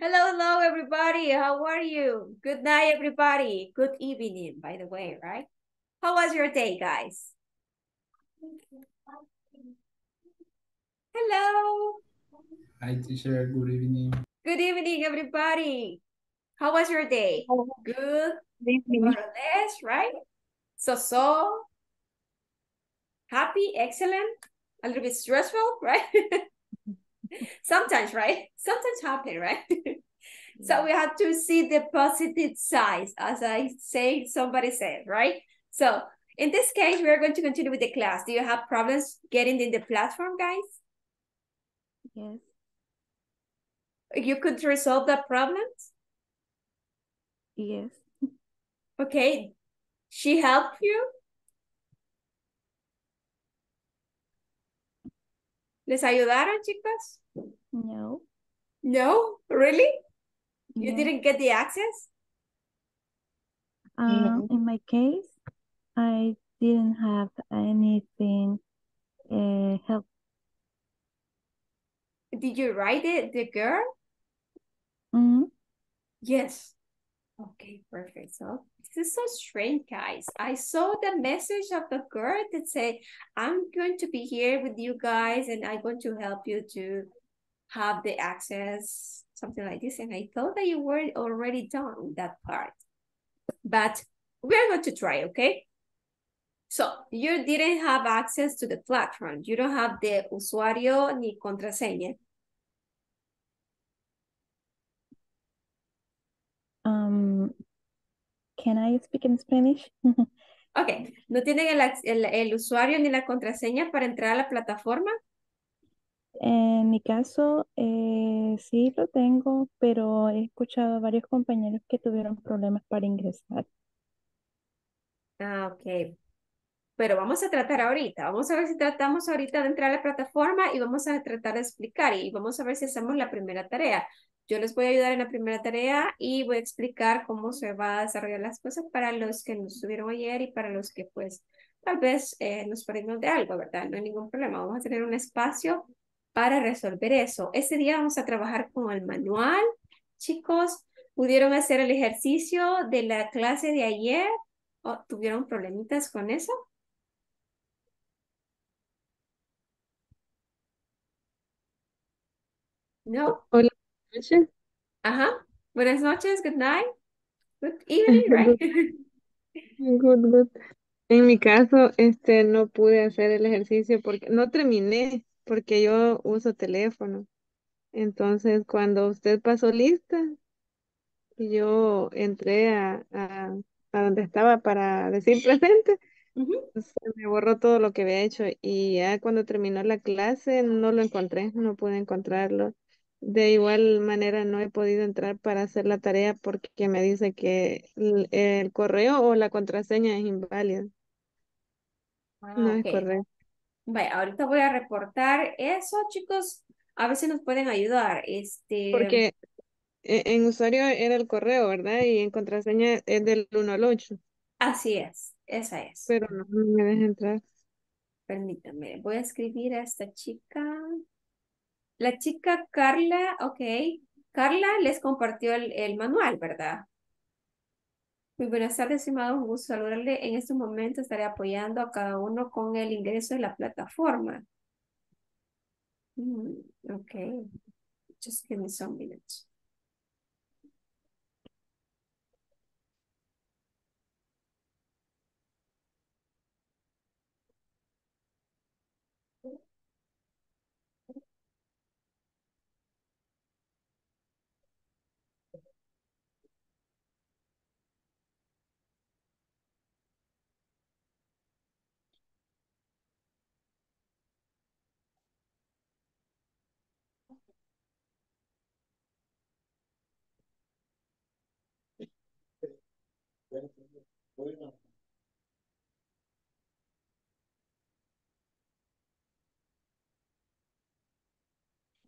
Hello, hello, everybody. How are you? Good night, everybody. Good evening, by the way, right? How was your day, guys? Hello. Hi, teacher. Good evening. Good evening, everybody. How was your day? Good, more or less, right? So-so, happy, excellent, a little bit stressful, right? Sometimes, right? Sometimes happen, right? so we have to see the positive sides, as I say, somebody said, right? So in this case, we are going to continue with the class. Do you have problems getting in the platform, guys? Yes. You could resolve that problems? Yes. Okay. She helped you? ¿Les ayudaron, chicos? No. No? Really? You No. didn't get the access? Um, in my case, I didn't have anything uh, help. Did you write it, the girl? Mhm. Yes. Okay, perfect. So this is so strange, guys. I saw the message of the girl that said, I'm going to be here with you guys and I'm going to help you to have the access, something like this. And I thought that you were already done that part. But we're going to try, okay? So you didn't have access to the platform. You don't have the usuario ni contraseña. Can I speak in Spanish? Ok, ¿no tienen el, el, el usuario ni la contraseña para entrar a la plataforma? En mi caso, eh, sí lo tengo, pero he escuchado a varios compañeros que tuvieron problemas para ingresar. Ah, ok. Pero vamos a tratar ahorita. Vamos a ver si tratamos ahorita de entrar a la plataforma y vamos a tratar de explicar y vamos a ver si hacemos la primera tarea. Yo les voy a ayudar en la primera tarea y voy a explicar cómo se va a desarrollar las cosas para los que nos estuvieron ayer y para los que pues tal vez eh, nos perdimos de algo, ¿verdad? No hay ningún problema. Vamos a tener un espacio para resolver eso. Ese día vamos a trabajar con el manual. Chicos, ¿pudieron hacer el ejercicio de la clase de ayer? ¿O tuvieron problemitas con eso? No. Hola, noches. Ajá. Buenas noches. Good night. Good evening, right? Good, good. En mi caso, este, no pude hacer el ejercicio porque no terminé, porque yo uso teléfono. Entonces, cuando usted pasó lista, yo entré a, a, a donde estaba para decir presente, se me borró todo lo que había hecho y ya cuando terminó la clase no lo encontré, no pude encontrarlo. De igual manera no he podido entrar para hacer la tarea porque me dice que el, el correo o la contraseña es inválida. Ah, No es ok. correcto. Vaya, ahorita voy a reportar eso, chicos. A ver si nos pueden ayudar. Este, Porque e- en usuario era el correo, ¿verdad? Y en contraseña es del 1 al 8, así es. Esa es. pero no me deja entrar. Permítame. Voy a escribir a esta chica. La chica Carla, ok. Carla les compartió el, manual, ¿verdad? Muy buenas tardes, estimado. Un gusto saludarle. En estos momentos estaré apoyando a cada uno con el ingreso de la plataforma. Mm, ok. Just give me some minutes.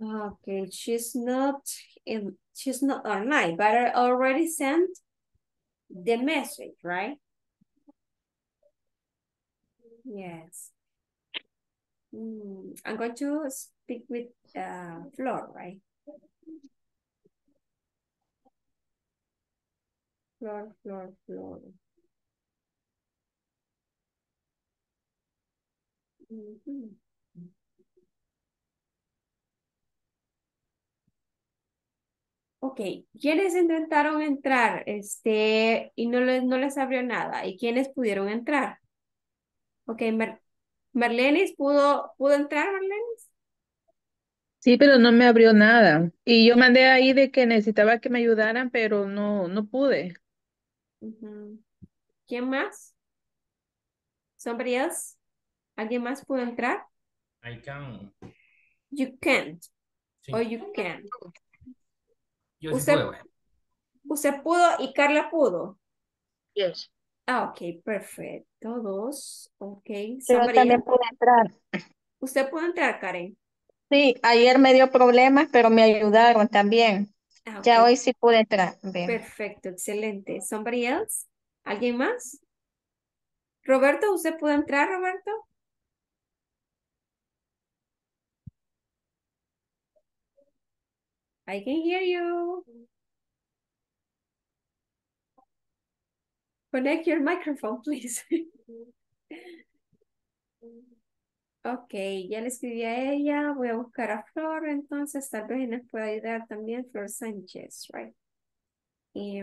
Okay, she's not in, she's not online, but I already sent the message, right? Yes. Mm, I'm going to speak with uh, Flor, right? Flor, flor, flor. Ok, ¿quiénes intentaron entrar este, y no les, no les abrió nada? ¿Y quiénes pudieron entrar? Ok, Mar Marlenis, ¿pudo, ¿pudo entrar, Marlenis? Sí, pero no me abrió nada. Y yo mandé ahí de que necesitaba que me ayudaran, pero no, no pude. ¿Quién más? Somebody else? ¿Alguien más pudo entrar? I can. You can't. Sí. Or you can. Yo sí Usted- puedo. Usted pudo y Carla pudo. Yes. Ah, ok, perfecto. Dos. Ok. Somebody también else? pude entrar. Usted pudo entrar, Karen. Sí, ayer me dio problemas, pero me ayudaron también. Ah, Ya hoy sí pude entrar. Bien. Perfecto, excelente. Somebody else? ¿Alguien más? Roberto, ¿usted puede entrar, Roberto? I can hear you. Connect your microphone, please. Ok, ya le escribí a ella. Voy a buscar a Flor, entonces tal vez nos pueda ayudar también Flor Sánchez, right? Y,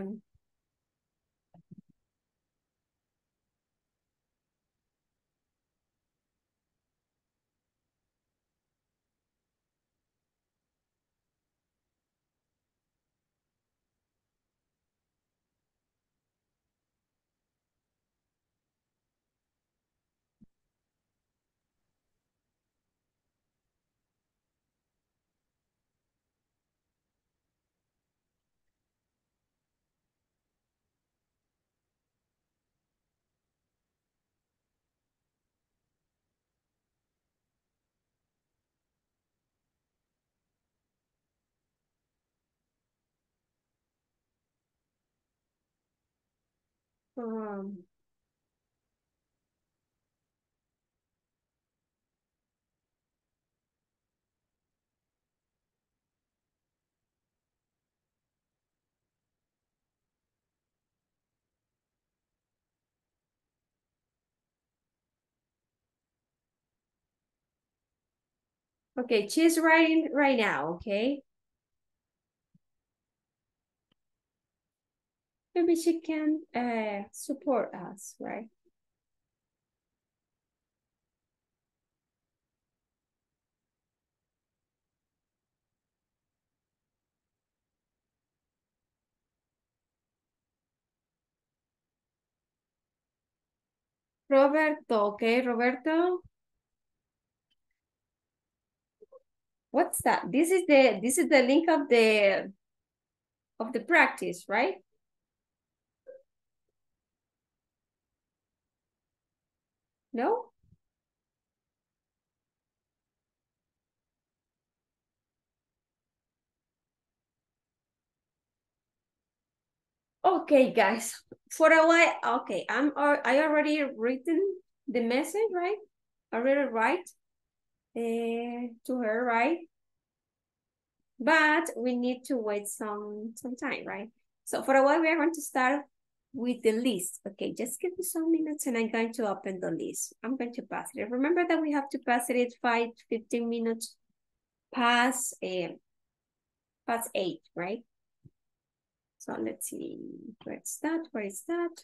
um, Okay, she's writing right now, okay? Maybe she can uh, support us, right? Roberto, okay, Roberto. What's that? This is the this is the link of the of the practice, right? No? Okay, guys. For a while, okay, I'm I already written the message, right? Already write uh, to her, right? But we need to wait some some time, right? So for a while, we are going to start with the list. Okay, just give me some minutes and I'm going to open the list. I'm going to pass it. Remember that we have to pass it at 5, 15 minutes past, uh, past 8, right? So let's see, where's that, where is that?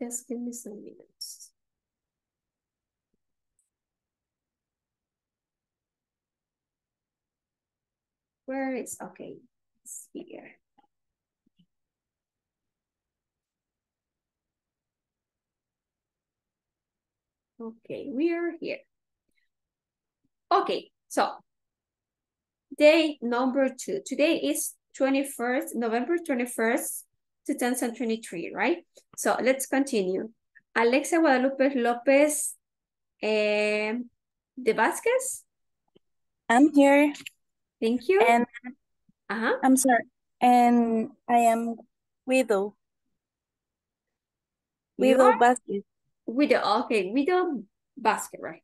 Just give me some minutes. Where is, okay, it's here. Okay, we are here. Okay, so day number two. Today is 21st, November 21st, 2023, right? So let's continue. Alexa Guadalupe Lopez eh, de Vasquez, I'm here thank you. and Uh-huh. I'm sorry. And I am widow. You Widow are? basket. Widow, okay, widow basket, right?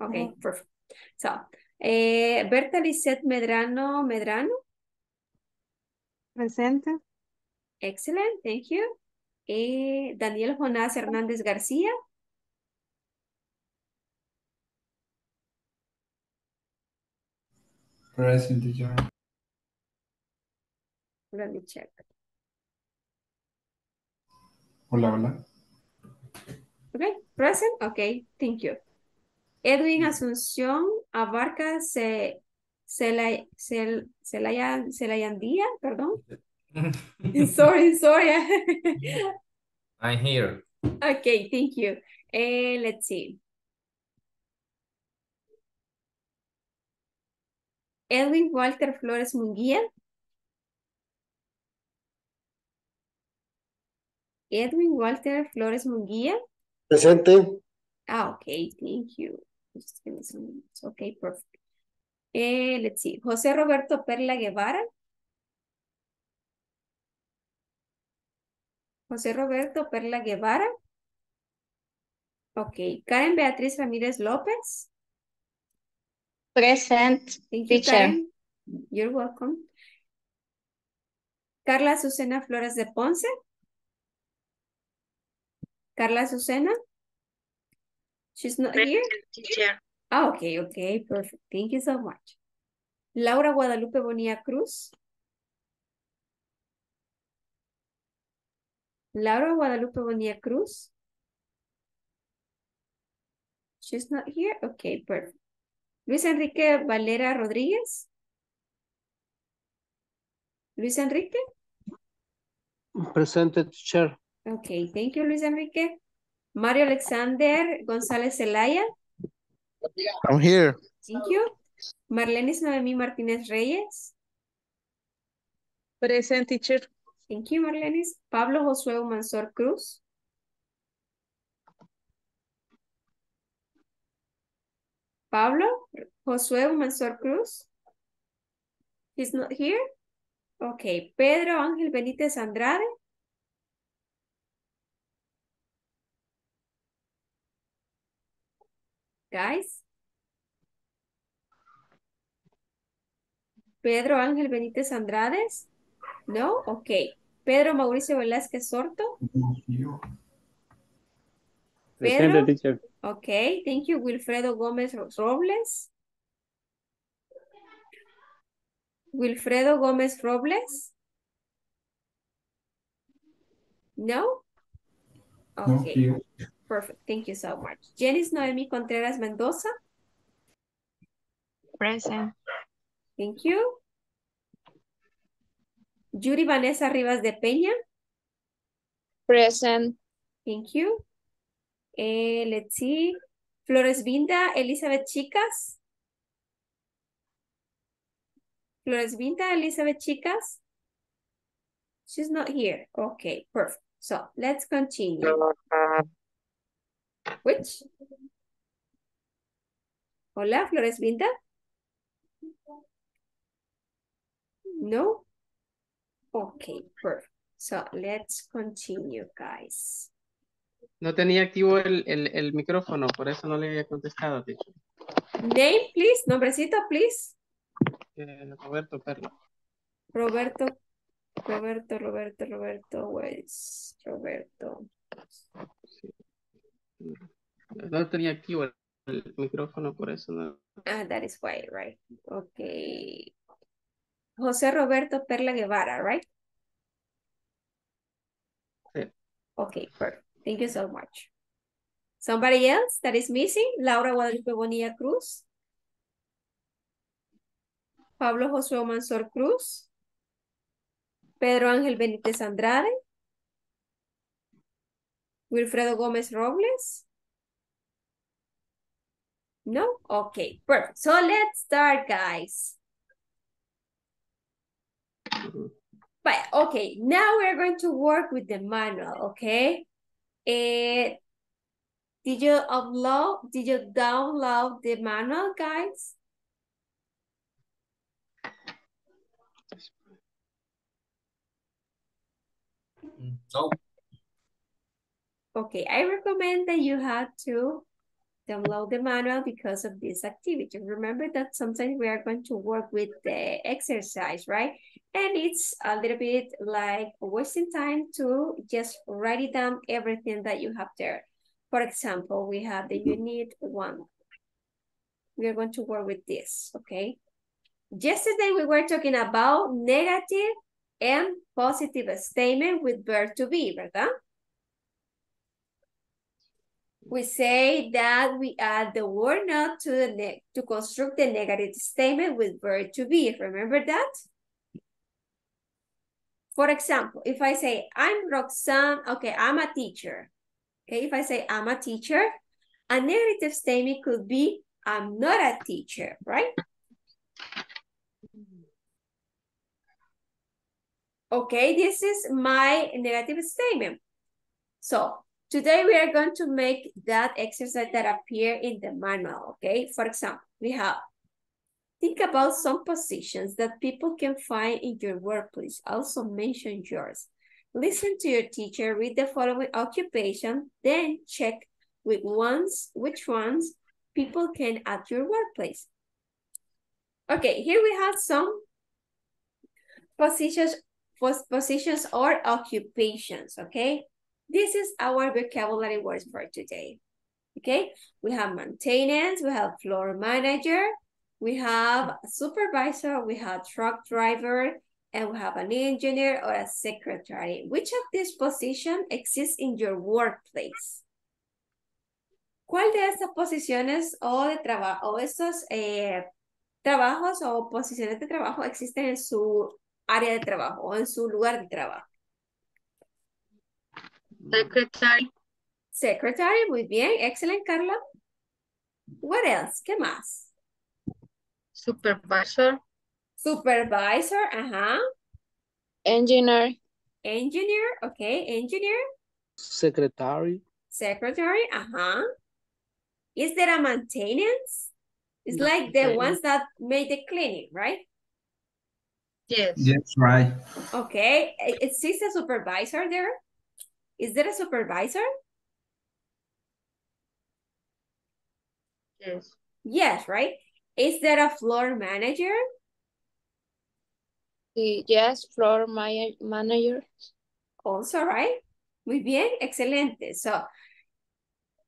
Okay, perfect. So, eh, Berta Lisette Medrano Medrano. Presente. Excellent, thank you. Eh, Daniel Jonás Hernández García. Present teacher. Let me check. Hola, hola. Okay, present. Okay, thank you. Edwin Asunción Abarca se, se la, se, se la, se la Yandía, perdón. sorry, sorry. I'm here. okay, thank you. Eh, let's see. Edwin Walter Flores Munguía. Edwin Walter Flores Munguía. Presente. Ah, okay, thank you. Just give me some minutes. Okay, perfect. Eh, let's see. José Roberto Perla Guevara. José Roberto Perla Guevara. Okay. Karen Beatriz Ramírez López. Present, Thank you, teacher. You're welcome. Carla Azucena Flores de Ponce. Carla Azucena. She's not here. Teacher. Ah, okay, okay, perfect. Thank you so much. Laura Guadalupe Bonilla Cruz. Laura Guadalupe Bonilla Cruz. She's not here. Okay, perfect. Luis Enrique Valera Rodríguez. Luis Enrique. Presente, teacher. Okay, thank you, Luis Enrique. Mario Alexander González Zelaya. I'm here. Thank you. Marlenis Noemí Martínez Reyes. Present teacher. Thank you, Marlenis. Pablo Josué Mansor Cruz. Pablo Josué Mansor Cruz. He's not here. Okay. Pedro Ángel Benítez Andrade. Guys. Pedro Ángel Benítez Andrades. No, okay. Pedro Mauricio Velázquez Sorto. Pedro. Okay, thank you. Wilfredo Gómez Ro- Robles. Wilfredo Gómez Robles. No? Okay, perfect. Thank you so much. Janice Noemi Contreras Mendoza. Present. Thank you. Yuri Vanessa Rivas de Peña. Present. Thank you. Eh, let's see. Flores Vinda, Elizabeth Chicas. Flores Vinda, Elizabeth Chicas. She's not here. Okay, perfect. So let's continue. Which? Hola, Flores Vinda. No? Okay, perfect. So let's continue, guys. No tenía activo el, el, el micrófono, por eso no le había contestado, teacher. Name, please. Nombrecito, please. Eh, Roberto Perla. Roberto, Roberto, Roberto, Roberto, is Roberto? No tenía activo el, el micrófono, por eso no. Ah, that is why, right? Okay. José Roberto Perla Guevara, right? Sí. Okay, perfect. Thank you so much. Somebody else that is missing? Laura Guadalupe Bonilla Cruz. Pablo Josué Mansor Cruz. Pedro Ángel Benítez Andrade. Wilfredo Gómez Robles. No? Okay, perfect. So let's start, guys. But okay, now we're going to work with the manual, okay? Eh, did you upload, did you download the manual, guys? No. Okay, I recommend that you have to download the manual because of this activity. Remember that sometimes we are going to work with the exercise, right? And it's a little bit like wasting time to just write it down everything that you have there. For example, we have the mm-hmm. unit one. We are going to work with this, okay? Yesterday we were talking about negative and positive statement with verb to be, ¿verdad? We say that we add the word not to the ne to construct the negative statement with verb to be. Remember that? For example, if I say, I'm Roxanne, okay, I'm a teacher. Okay, if I say I'm a teacher, a negative statement could be, I'm not a teacher, right? Okay, this is my negative statement. So Today we are going to make that exercise that appear in the manual, okay? For example, we have, think about some positions that people can find in your workplace. Also mention yours. Listen to your teacher, read the following occupation, then check with ones, which ones people can at your workplace. Okay, here we have some positions, positions or occupations, okay? This is our vocabulary words for today. Okay, we have maintenance, we have floor manager, we have a supervisor, we have truck driver, and we have an engineer or a secretary. Which of these positions exists in your workplace? ¿Cuál de estas posiciones o de trabajo o estos eh, trabajos o posiciones de trabajo existen en su área de trabajo o en su lugar de trabajo? Secretary. Secretary, muy bien. Excellent, Carla. What else? ¿Qué más? Supervisor. Supervisor, ajá. Engineer. Engineer, okay. Engineer. Secretary. Secretary, ajá. Is there a maintenance? It's like the ones that made the cleaning, right? Yes. Yes, right. Okay. Is this a supervisor there? Is there a supervisor? Yes. Yes, right? Is there a floor manager? Yes, floor manager. Also, right? Muy bien, excelente. So,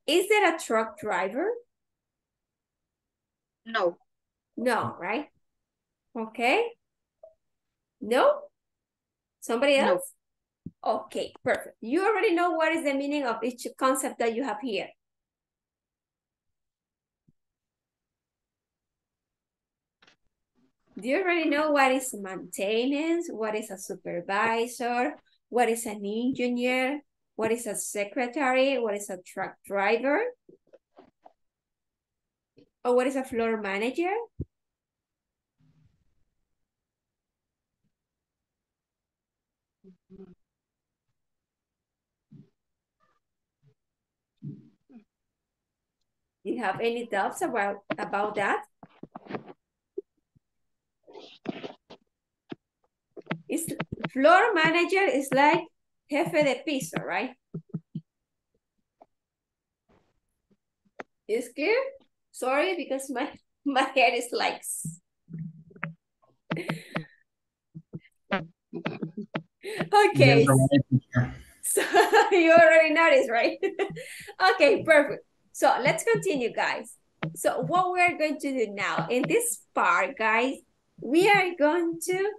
is there a truck driver? No. No, right? Okay. No? Somebody else? Okay, perfect. You already know what is the meaning of each concept that you have here. Do you already know what is maintenance? What is a supervisor? What is an engineer? What is a secretary? What is a truck driver? Or what is a floor manager? You have any doubts about, about that? It's, floor manager is like jefe de piso, right? Is clear? Sorry, because my, my head is like... okay. So you already noticed, right? okay, perfect. So let's continue, guys. So what we're going to do now, in this part, guys, we are going to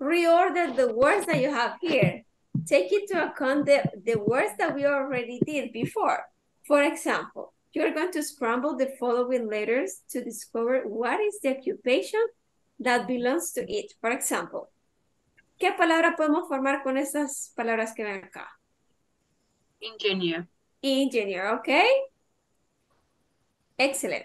reorder the words that you have here. Take into account the, the words that we already did before. For example, you're going to scramble the following letters to discover what is the occupation that belongs to it. For example, ¿qué palabra podemos formar con esas palabras que ven acá? Engineer. Engineer, okay? Excellent.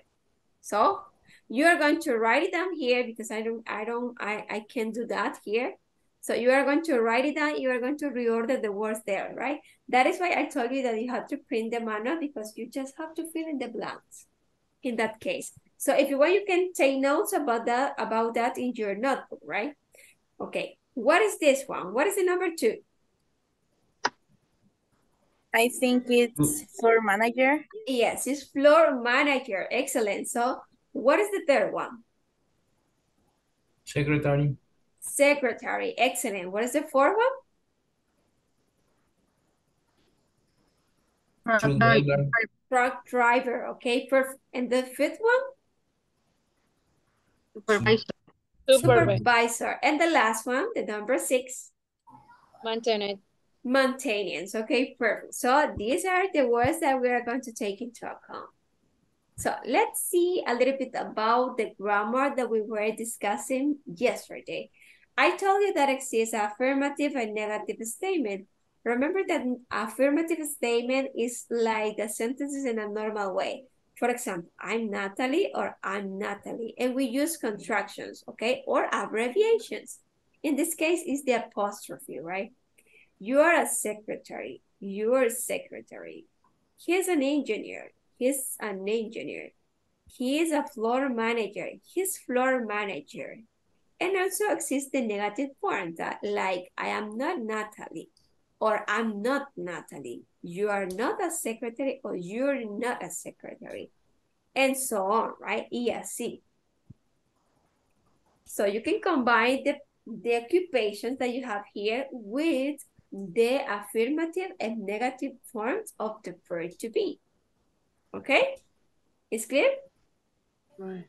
So you are going to write it down here because I don't, I don't, I, I can't do that here. So you are going to write it down. You are going to reorder the words there, right? That is why I told you that you have to print the manual because you just have to fill in the blanks in that case. So if you want, you can take notes about that, about that in your notebook, right? Okay, what is this one? What is the number two? I think it's mm. floor manager. Yes, it's floor manager. Excellent. So what is the third one? Secretary. Secretary. Excellent. What is the fourth one? Uh, Truck uh, driver. Truck driver. Okay, perfect. And the fifth one? Supervisor. Supervisor. And the last one, the number six? Maintenance. Maintenance. Okay, perfect. So these are the words that we are going to take into account. So let's see a little bit about the grammar that we were discussing yesterday. I told you that exists affirmative and negative statement. Remember that affirmative statement is like the sentences in a normal way. For example, I'm Natalie or I'm Natalie. And we use contractions, okay? Or abbreviations. In this case, it's the apostrophe, right? You are a secretary. You're secretary. He's an engineer. He's an engineer. He is a floor manager. He's floor manager. And also exists the negative form that like I am not Natalie or I'm not Natalie. You are not a secretary or you're not a secretary. And so on, right? Y así. So you can combine the, the occupations that you have here with the affirmative and negative forms of the verb to be. Okay? It's clear? Right.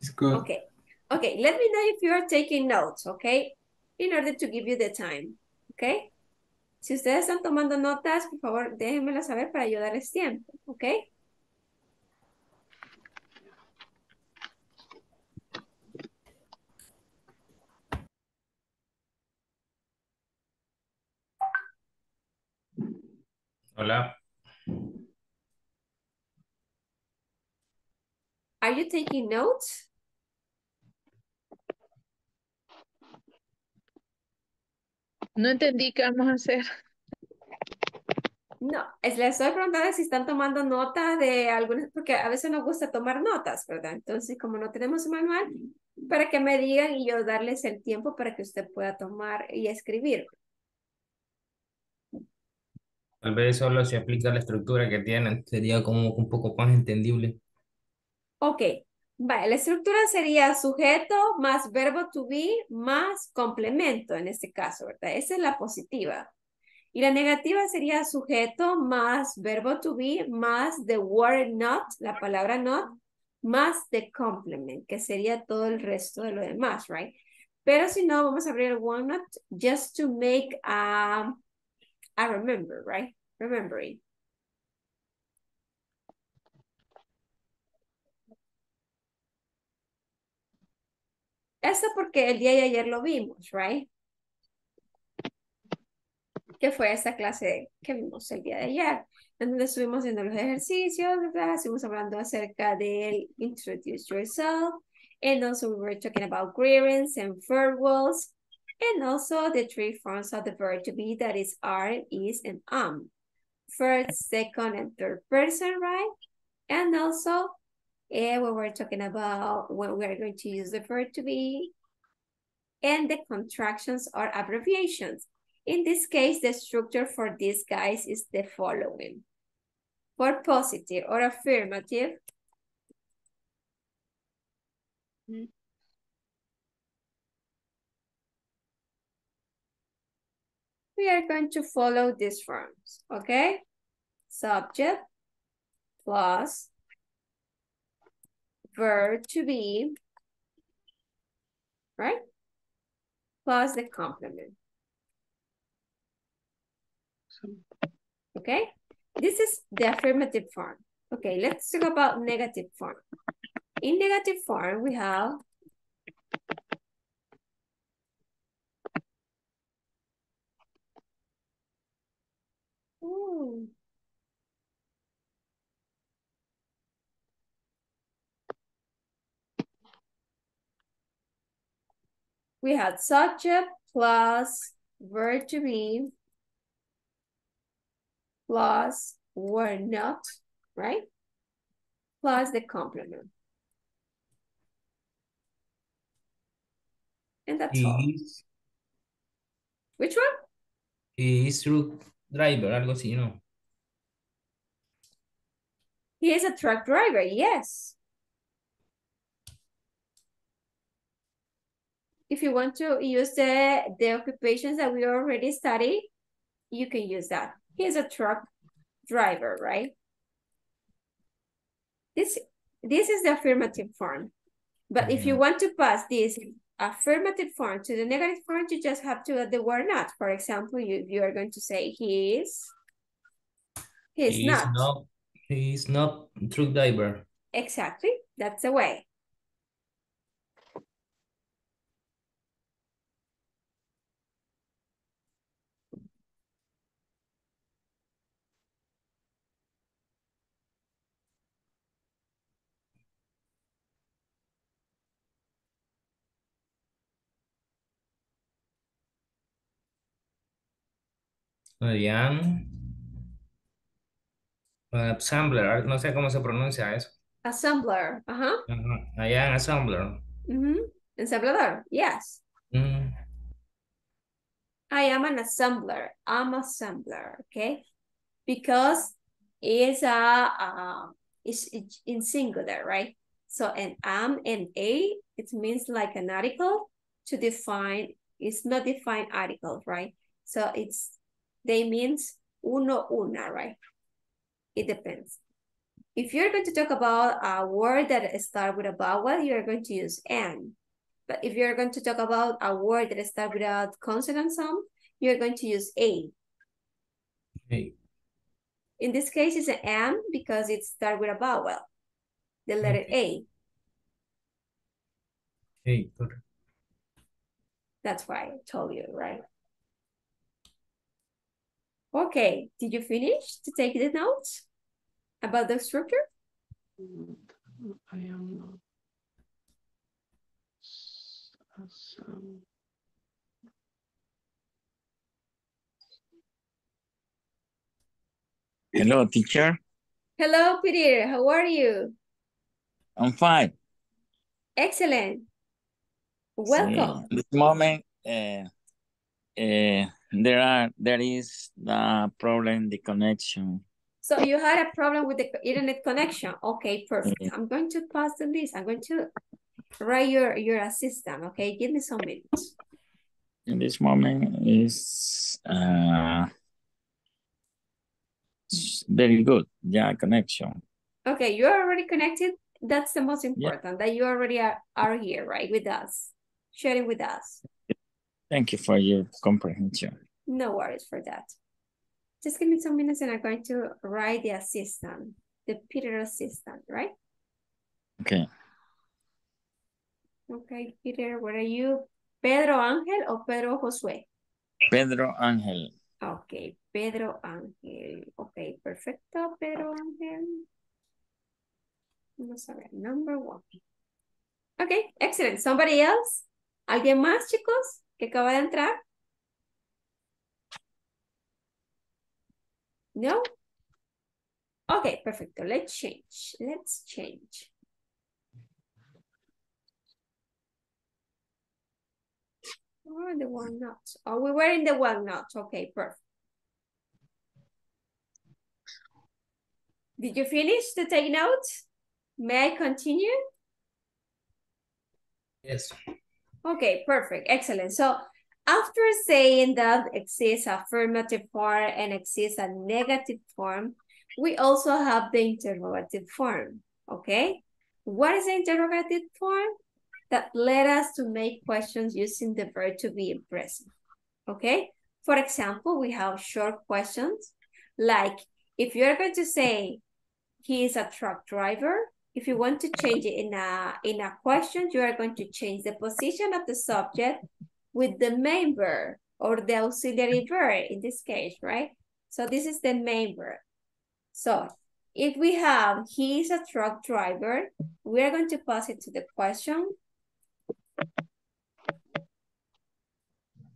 It's good. Okay. Okay, let me know if you are taking notes, okay? In order to give you the time, okay? Si ustedes están tomando notas, por favor, déjenmelo saber para yo darles tiempo, okay? Hola. Are you taking notes? No entendí qué vamos a hacer. No, es, les estoy preguntando si están tomando nota de algunas, porque a veces nos gusta tomar notas, ¿verdad? Entonces, como no tenemos un manual, para que me digan y yo darles el tiempo para que usted pueda tomar y escribir. Tal vez solo se aplica la estructura que tienen, sería como un poco más entendible. Ok, vale, la estructura sería sujeto más verbo to be más complemento en este caso, ¿verdad? Esa es la positiva. Y la negativa sería sujeto más verbo to be más the word not, la palabra not, más the complement, que sería todo el resto de lo demás, right? Pero si no, vamos a abrir el one not just to make a, a remember, right? Remembering. Esto porque el día de ayer lo vimos, right? Que fue esa clase que vimos el día de ayer, en donde estuvimos haciendo los ejercicios, ¿verdad? Estuvimos hablando acerca del introduce yourself, and also we were talking about grievance and farewells, and also the three forms of the verb to be, that is are, is, and am. First, second, and third person, right? And also eh, and we're talking about when we are going to use the verb to be and the contractions or abbreviations. In this case, the structure for these guys is the following. For positive or affirmative, mm-hmm. We are going to follow these forms, okay? Subject plus verb to be, right? Plus the complement. Okay, this is the affirmative form. Okay, let's talk about negative form. In negative form, we have Ooh. we had subject plus verb to be plus were not, right? Plus the complement. And that's all. Which one? is true. Driver, algo así, ¿no? He is a truck driver, yes. If you want to use the, the occupations that we already studied, you can use that. He is a truck driver, right? This, this is the affirmative form. But if you want to pass this affirmative form to the negative form, you just have to add the word not. For example, you, you are going to say he is, he is He not. is not, he is not truck driver. Exactly, that's the way. Adrián. Uh, Assembler, no sé cómo se pronuncia eso. Assembler, ajá. Ajá, Adrián Assembler. Ujú. Ensamblador, yes. Mm, I am an assembler. I'm assembler, okay? Because it's a, uh, it's it's in singular, right? So an am and a, it means like an article to define, it's not defined article, right? So it's, they means uno, una, right? It depends. If you're going to talk about a word that start with a vowel, you're going to use an. But if you're going to talk about a word that starts with a consonant sound, you're going to use a. In this case, it's an am because it starts with a vowel, the letter A. Okay, correcto. That's why I told you, right? Okay, did you finish to take the notes about the structure? I am not. Awesome. Hello, teacher. Hello, Peter, how are you? I'm fine. Excellent. Welcome. Sí, This moment, uh, uh, there are there is the problem the connection. So you had a problem with the internet connection. Okay, perfect. Yeah. I'm going to pass the list. I'm going to write your, your assistant, okay? Give me some minutes. In this moment is uh, very good. Yeah, connection. Okay, you're already connected. That's the most important, that you already are, are here, right, with us, sharing with us. Thank you for your comprehension. No worries for that. Just give me some minutes and I'm going to write the assistant, the Peter assistant, right? Okay. Okay, Peter, what are you? Pedro Ángel or Pedro Josué? Pedro Angel. Okay, Pedro Ángel. Okay, perfecto, Pedro Ángel. Vamos a ver, number one. Okay, excellent. Somebody else? ¿Alguien más, chicos, que acaba de entrar? No? Okay, perfecto. Let's change. Let's change. Oh, the OneNote. Oh, we were in the OneNote. Okay, perfect. Did you finish to take notes? May I continue? Yes. Okay, perfect. Excellent. So after saying that exists affirmative form and exists a negative form, we also have the interrogative form. Okay? What is the interrogative form? That led us to make questions using the verb to be present. Okay? For example, we have short questions like if you're going to say he is a truck driver, if you want to change it in a in a question, you are going to change the position of the subject with the main verb or the auxiliary verb in this case, right? So this is the main verb. So if we have he is a truck driver, we are going to pass it to the question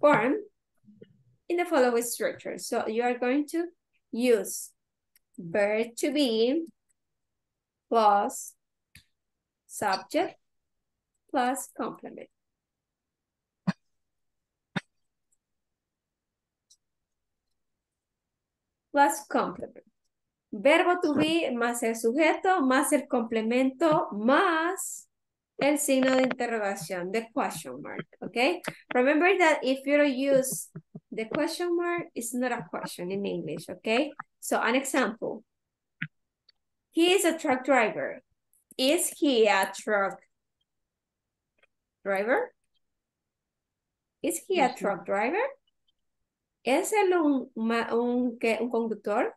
form in the following structure. So you are going to use verb to be plus subject plus complement. plus complement. Verbo to be más el sujeto más el complemento más el signo de interrogación, the question mark, okay? Remember that if you don't use the question mark, it's not a question in English, okay? So an example. He is a truck driver. Is he a truck driver? Is he a truck driver? ¿Es él un, conductor?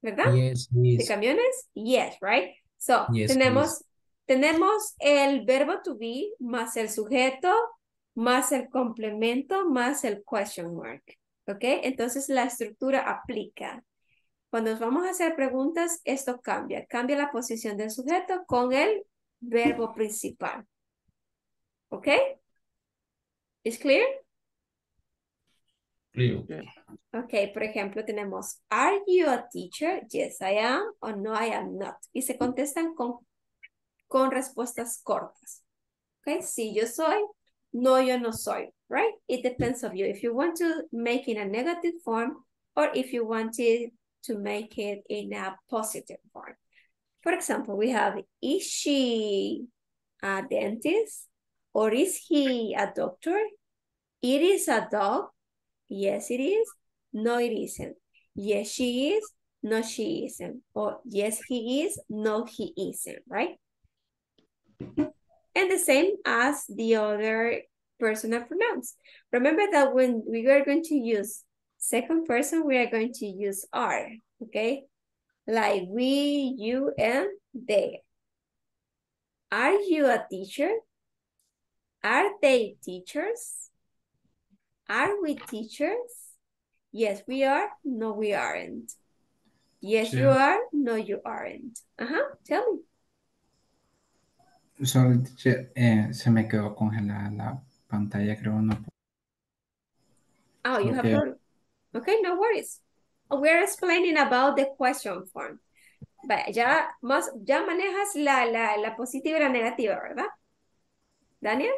¿Verdad? Yes, ¿De camiones? Yes, right? So, Yes, tenemos, tenemos el verbo to be más el sujeto más el complemento más el question mark. ¿Ok? Entonces la estructura aplica. Cuando nos vamos a hacer preguntas, esto cambia. Cambia la posición del sujeto con el verbo principal. ¿Ok? ¿Es clear? Clear. Ok, por ejemplo, tenemos, are you a teacher? Yes, I am, o no, I am not. Y se contestan con, con respuestas cortas. Ok, sí, yo soy, no, yo no soy, right? It depends on you. If you want to make it a negative form, or if you wanted to make it in a positive form. For example, we have, is she a dentist? Or is he a doctor? It is a dog. Yes, it is. No, it isn't. Yes, she is. No, she isn't. Or yes, he is. No, he isn't, right? And the same as the other personal pronouns. Remember that when we are going to use second person, we are going to use are, okay? Like we, you, and they. Are you a teacher? Are they teachers? Are we teachers? Yes, we are. No, we aren't. Yes, you are. No, you aren't. Uh-huh. Tell me. Sorry, teacher, eh, se me quedó congelada la pantalla, creo no. Oh, you have Okay. problem. Okay, no worries. We're explaining about the question form. Ya, más, ya manejas la, la, la positiva y la negativa, ¿verdad? Daniel?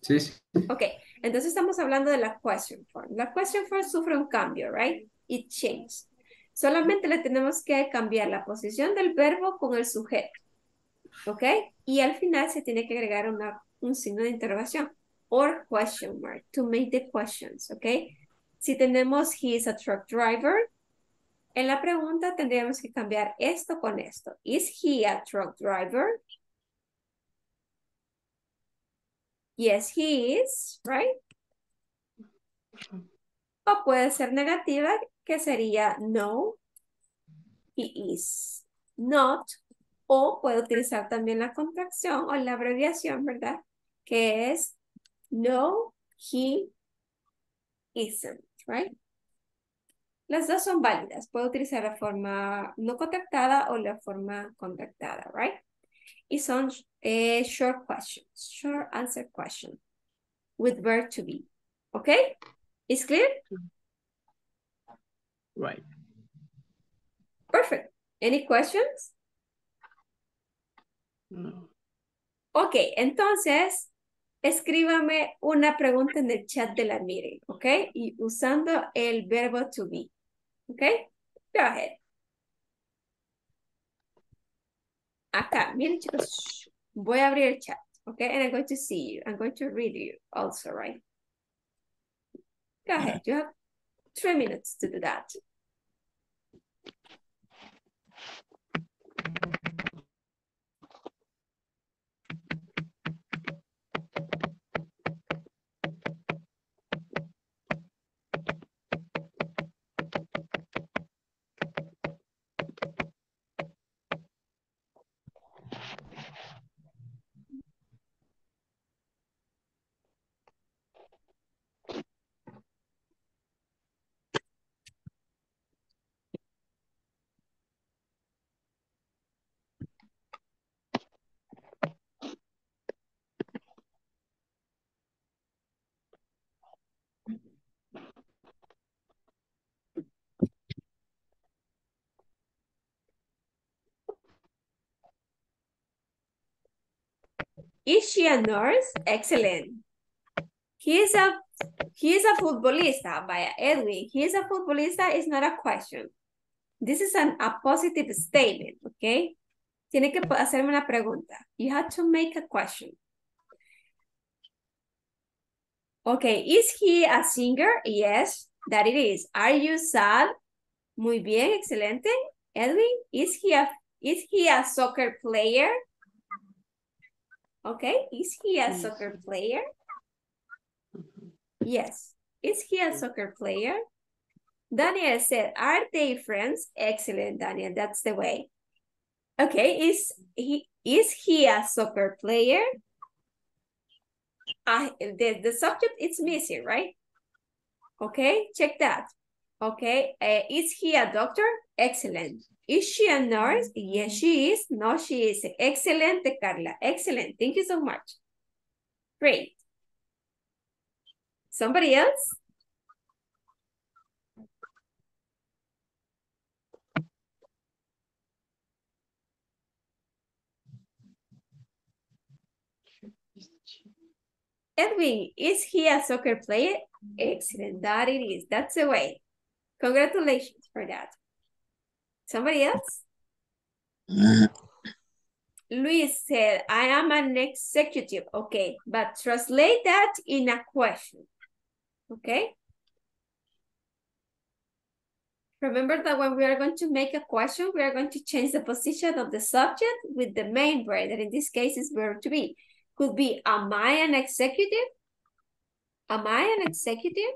Sí, sí. Ok, entonces estamos hablando de la question form. La question form sufre un cambio, right? It changed. Solamente le tenemos que cambiar la posición del verbo con el sujeto. ¿Ok? Y al final se tiene que agregar una, un signo de interrogación. Or question mark to make the questions. ¿Ok? Si tenemos he is a truck driver, en la pregunta tendríamos que cambiar esto con esto. Is he a truck driver? Yes, he is, right? O puede ser negativa, que sería no, he is not. O puede utilizar también la contracción o la abreviación, ¿verdad? Que es no, he isn't, right? Las dos son válidas. Puede utilizar la forma no contractada o la forma contractada, right? Y son eh, short questions, short answer questions with verb to be. Okay? Is clear? Right. Perfect. Any questions? No. Ok, entonces escríbame una pregunta en el chat de la meeting, ¿ok? Y usando el verbo to be, ¿ok? Go ahead. Acá, miren chicos, voy a abrir el chat, ¿ok? And I'm going to see you. I'm going to read you also, right? Go ahead, you have three minutes to do that. Is she a nurse? Excellent. He is a He is a futbolista, vaya, Edwin. He is a futbolista is not a question. This is an, a positive statement, okay? Tiene que hacerme una pregunta. You have to make a question. Okay, is he a singer? Yes, that it is. Are you sad? Muy bien, excelente. Edwin, is he a is he a soccer player? Okay, is he a soccer player? Yes. Is he a soccer player? Daniel said, are they friends? Excellent, Daniel. That's the way. Okay, is he is he a soccer player? Uh, the, the subject is missing, right? Okay, check that. Okay, uh, is he a doctor? Excellent. Is she a nurse? Yes, she is. No, she is. Excellent, Carla. Excellent. Thank you so much. Great. Somebody else? Edwin, is he a soccer player? Excellent, that it is. That's the way. Congratulations for that. Somebody else? Luis said, I am an executive. Okay, but translate that in a question. Okay? Remember that when we are going to make a question, we are going to change the position of the subject with the main verb, that in this case is verb to be. Could be, am I an executive? Am I an executive?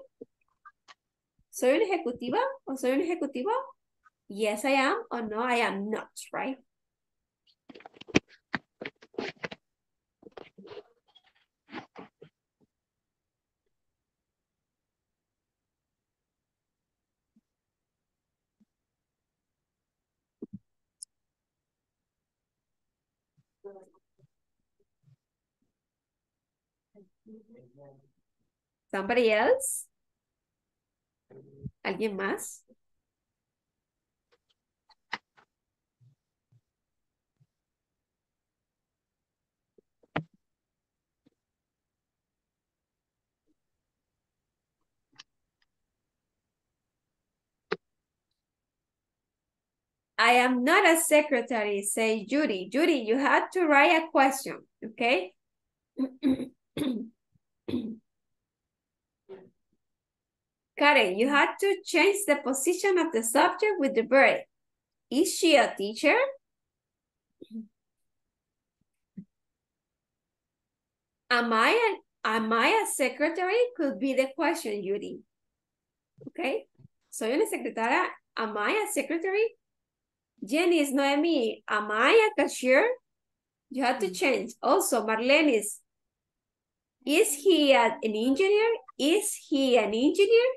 ¿Soy una ejecutiva o soy un ejecutivo? Yes, I am, or no, I am not, right? Somebody else? ¿Alguien más? I am not a secretary, say Judy. Judy, you had to write a question, okay? Karen, you had to change the position of the subject with the verb. Is she a teacher? Am I a, am I a secretary? Could be the question, Judy. Okay. Soy una secretaria. Am I a secretary? Jenny is Noemi. Am I a cashier? You have to mm. change. Also, Marlene is. Is he an engineer? Is he an engineer?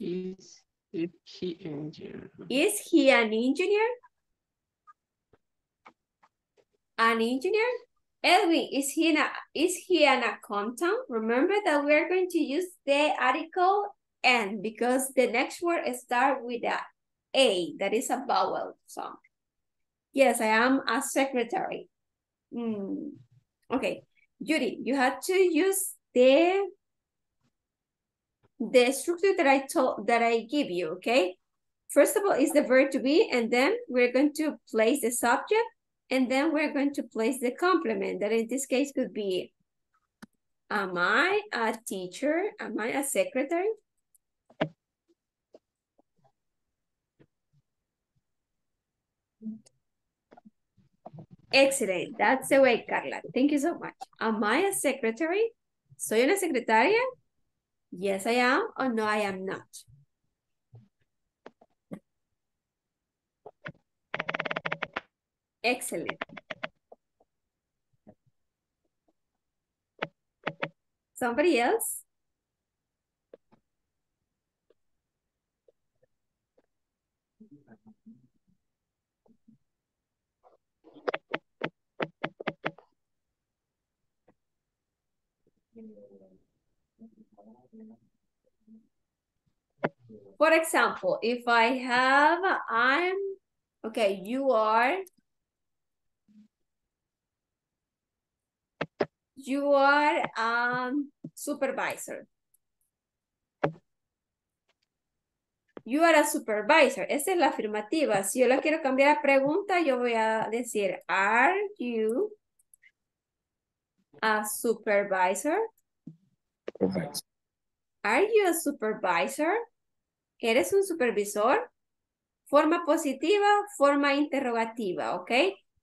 Is he engineer? Is he an engineer? An engineer? Edwin, is he an, is he an accountant? Remember that we're going to use the article and because the next word start with a A, that is a vowel song. Yes, I am a secretary. Mm. Okay, Judy, you had to use the the structure that I told that I give you, okay? First of all is the verb to be, and then we're going to place the subject, and then we're going to place the complement, that in this case could be, am I a teacher? Am I a secretary? Excellent. That's the way, Carla. Thank you so much. Am I a secretary? ¿Soy una secretaria? Yes, I am, or no, I am not. Excellent. Somebody else? For example, if I have, I'm, okay, you are, you are um, supervisor. You are a supervisor. Esa es la afirmativa. Si yo la quiero cambiar a pregunta, yo voy a decir, are you a supervisor? Are you a supervisor? ¿Eres un supervisor? Forma positiva, forma interrogativa, ¿ok?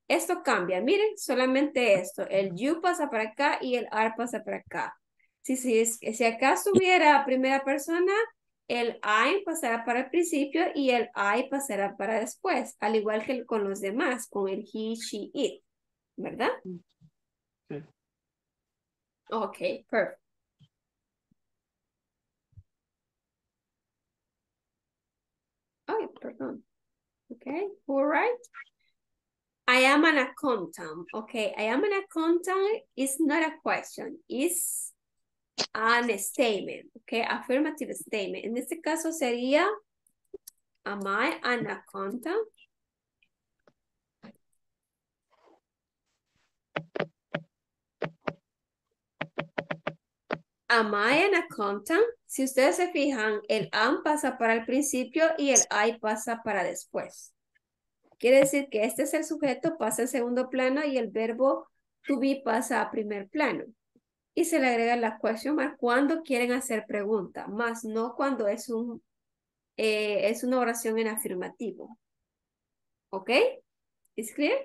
Esto cambia. Miren, solamente esto. El you pasa para acá y el are pasa para acá. Si, si, si acá estuviera primera persona, el I pasará para el principio y el I pasará para después, al igual que con los demás, con el he, she, it, ¿verdad? Sí. Ok, perfect. Ay, perdón. Okay, all right. I am an accountant. Okay, I am an accountant is not a question. It's an statement. Okay, affirmative statement. En este caso sería, am I an accountant? Am I an accountant? Si ustedes se fijan, el am pasa para el principio y el I pasa para después. Quiere decir que este es el sujeto, pasa al segundo plano y el verbo to be pasa a primer plano. Y se le agrega la question mark cuando quieren hacer pregunta, más no cuando es, un, eh, es una oración en afirmativo. ¿Ok? ¿Es clear?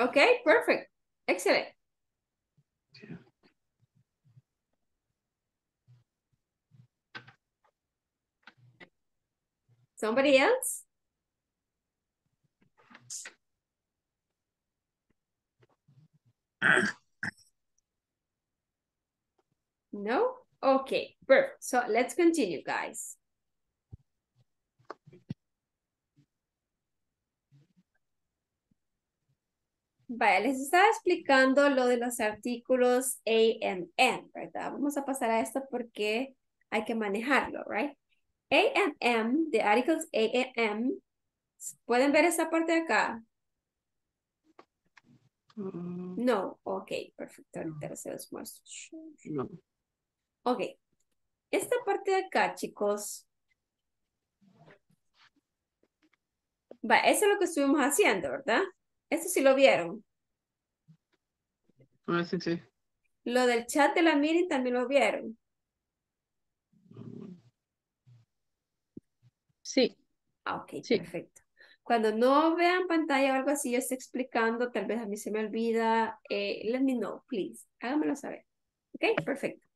Okay, perfect. Excellent. Somebody else? No? Okay, perfect. So let's continue, guys. Vaya, les estaba explicando lo de los artículos A and M, ¿verdad? Vamos a pasar a esto porque hay que manejarlo, right? A and M, the articles A and M, ¿pueden ver esa parte de acá? No, ok, perfecto, ahorita se los muestro. No. Ok, esta parte de acá, chicos. Va, eso es lo que estuvimos haciendo, ¿verdad? Eso sí lo vieron. Ah, sí, sí. Lo del chat de la meeting también lo vieron. Sí. Ah, ok, Sí. perfecto. Cuando no vean pantalla o algo así, yo estoy explicando, tal vez a mí se me olvida, eh, let me know, please. Háganmelo saber. Ok, perfecto.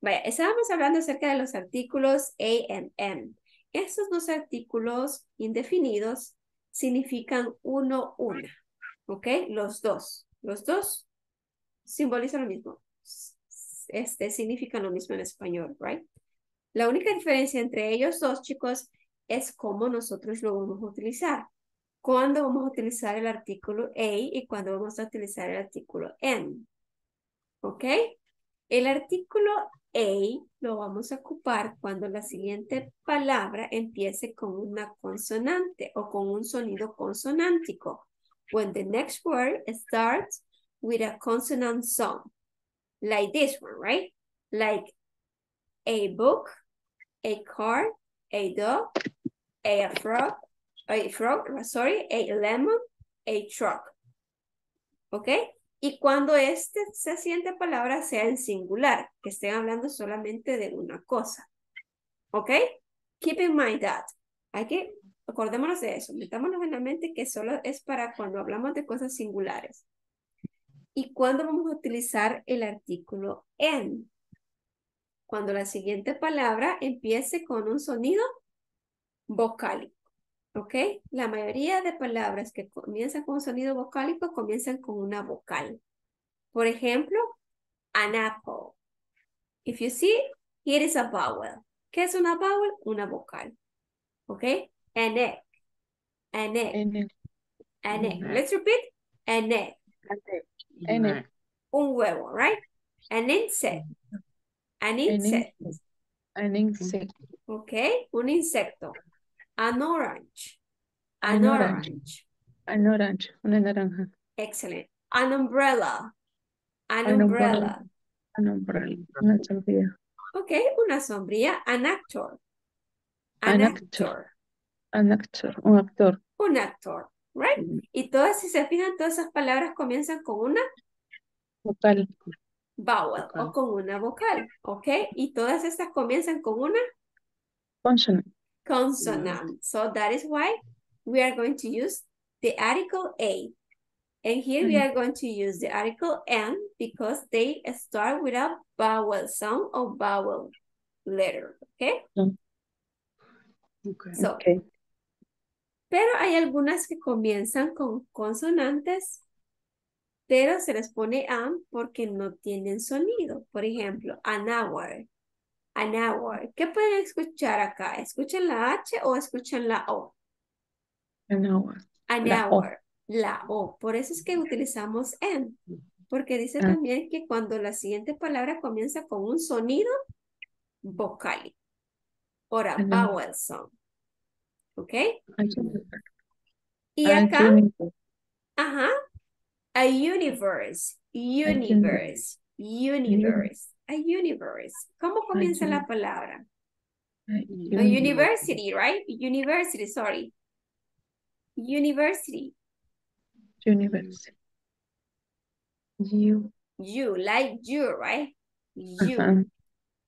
Vaya, estábamos hablando acerca de los artículos A and M. Estos dos artículos indefinidos significan uno, una. ¿Ok? Los dos. Los dos simbolizan lo mismo. Este significan lo mismo en español, right? La única diferencia entre ellos dos, chicos, es cómo nosotros lo vamos a utilizar. Cuándo vamos a utilizar el artículo A y cuándo vamos a utilizar el artículo M. ¿Ok? El artículo A lo vamos a ocupar cuando la siguiente palabra empiece con una consonante o con un sonido consonántico. When the next word starts with a consonant sound. Like this one, right? Like a book, a car, a dog, a frog, a frog, sorry, a lemon, a truck. ¿Ok? Y cuando este se siente palabra sea en singular, que estén hablando solamente de una cosa. ¿Ok? Keep in mind that. Hay que, acordémonos de eso, metámonos en la mente que solo es para cuando hablamos de cosas singulares. ¿Y cuándo vamos a utilizar el artículo en? Cuando la siguiente palabra empiece con un sonido vocálico. ¿Ok? La mayoría de palabras que comienzan con un sonido vocálico comienzan con una vocal. Por ejemplo, an apple. If you see, here is a vowel. ¿Qué es una vowel? Una vocal. ¿Ok? An egg. An egg. An egg. Let's repeat. An egg. N. Un huevo, right? An insect. An An insect. An insect. ¿Ok? Un insecto. An orange. An An orange. orange. An orange. Una naranja. Excellent. An umbrella. An, An umbrella. umbrella. An umbrella. Una sombrilla. Ok, una sombría. An actor. An An actor. actor. An actor. Un actor. Un actor. Right? Y todas, si se fijan, todas esas palabras comienzan con una Vocal. vowel o con una vocal. Ok. Y todas estas comienzan con una Consonant. consonant. So that is why we are going to use the article A. And here we are going to use the article N because they start with a vowel sound or vowel letter. Okay? Okay. So, Okay. Pero hay algunas que comienzan con consonantes, pero se les pone am porque no tienen sonido. Por ejemplo, an hour. An hour. ¿Qué pueden escuchar acá? ¿Escuchan la H o escuchan la O? An hour. An La O. hour. La O. Por eso es que utilizamos en. Porque dice Ah. también que cuando la siguiente palabra comienza con un sonido vocal. Or a An vowel sound. ¿Ok? A universe. Y acá, universe. ajá. A universe. Universe. Universe. A universe. ¿Cómo comienza la palabra? A university, right? University, sorry. University. Universe. You. You, like you, right? You. Ajá.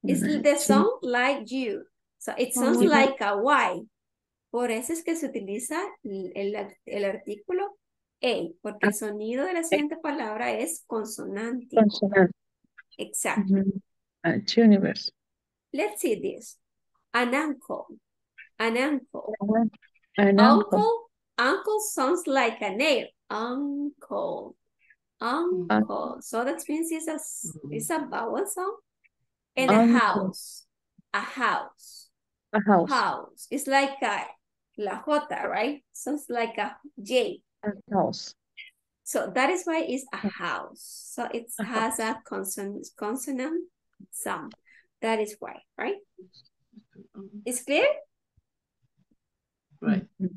It's Right. the sound like you. So it sounds Oh. like a Y. Por eso es que se utiliza el, el- artículo A, porque el sonido de la siguiente palabra es consonántico. Consonant. Exacto. Mhm. A universe. Let's see this. An uncle. An uncle. An uncle. Uncle. Uncle sounds like a nail. Uncle. Uncle. So that means it's a, it's a vowel sound. And a house. A house. A house. House. It's like a la J, right? Sounds like a J. A house. So that is why it's a house. So it A has a consonant, consonant sound. That is why, right? Mm-hmm. It's clear? Right. Do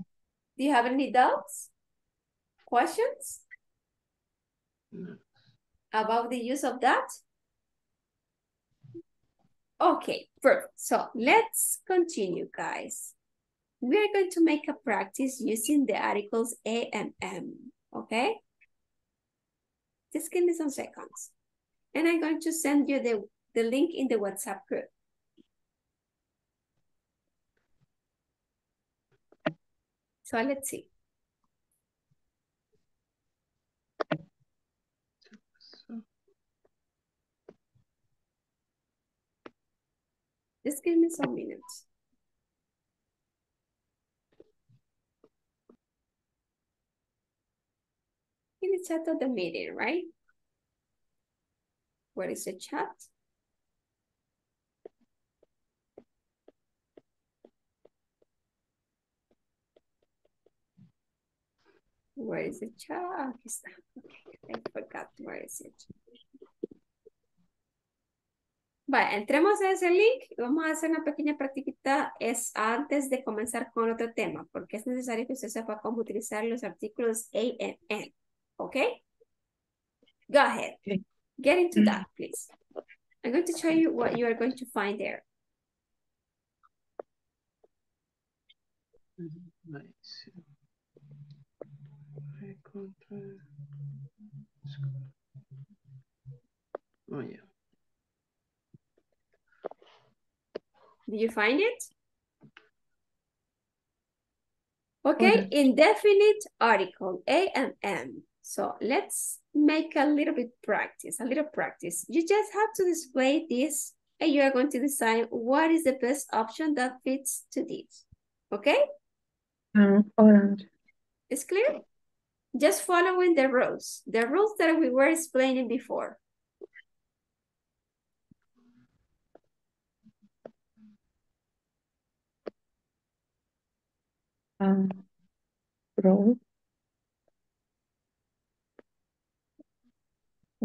you have any doubts? Questions? About the use of that? Okay, perfect. So let's continue, guys. We are going to make a practice using the articles A and M, okay? Just give me some seconds. And I'm going to send you the, the link in the WhatsApp group. So let's see. Just give me some minutes. In the chat of the meeting, right? Where is the chat? Where is the chat? Okay, I forgot where is it. Vale, entremos a ese link y vamos a hacer una pequeña practiquita es antes de comenzar con otro tema, porque es necesario que usted sepa cómo utilizar los artículos A and N. ¿Ok? Go ahead. Okay. Get into mm. that, please. I'm going to show you what you are going to find there. Mm-hmm. Nice. Oh, yeah. Did you find it? Oh, okay, indefinite article, A and M. So let's make a little bit practice, a little practice. You just have to display this and you are going to decide what is the best option that fits to this. Okay, Um, orange. it's clear? Just following the rules, the rules that we were explaining before. Um, roll.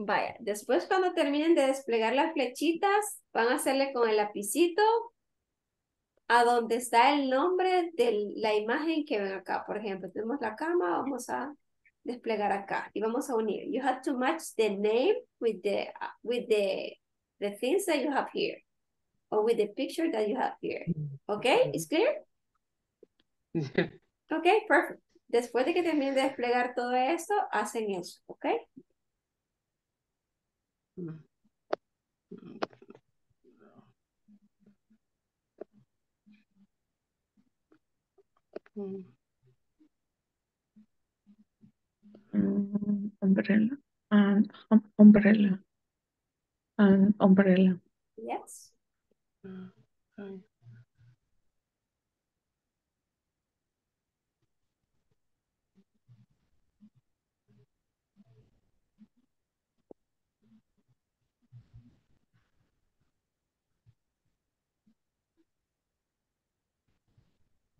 Vaya, después cuando terminen de desplegar las flechitas, van a hacerle con el lapicito a donde está el nombre de la imagen que ven acá. Por ejemplo, tenemos la cama, vamos a desplegar acá y vamos a unir. You have to match the name with the, with the, the things that you have here or with the picture that you have here. Okay, is clear? Okay, perfect. Después de que terminen de desplegar todo esto, hacen eso, ¿ok? Mm, umbrella. An um, umbrella. An umbrella. Yes.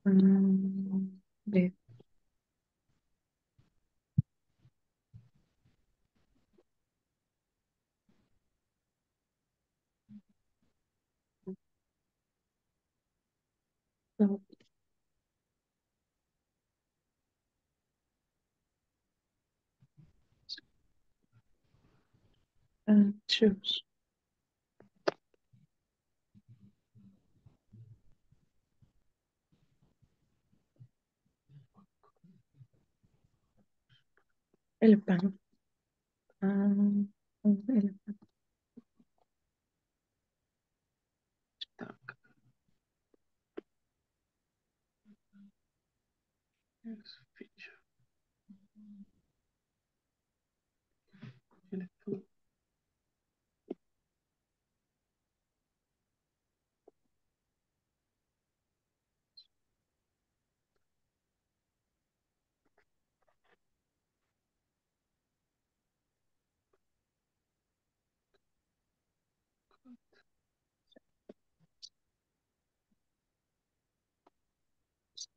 Mm, and choose. El pan. Ah.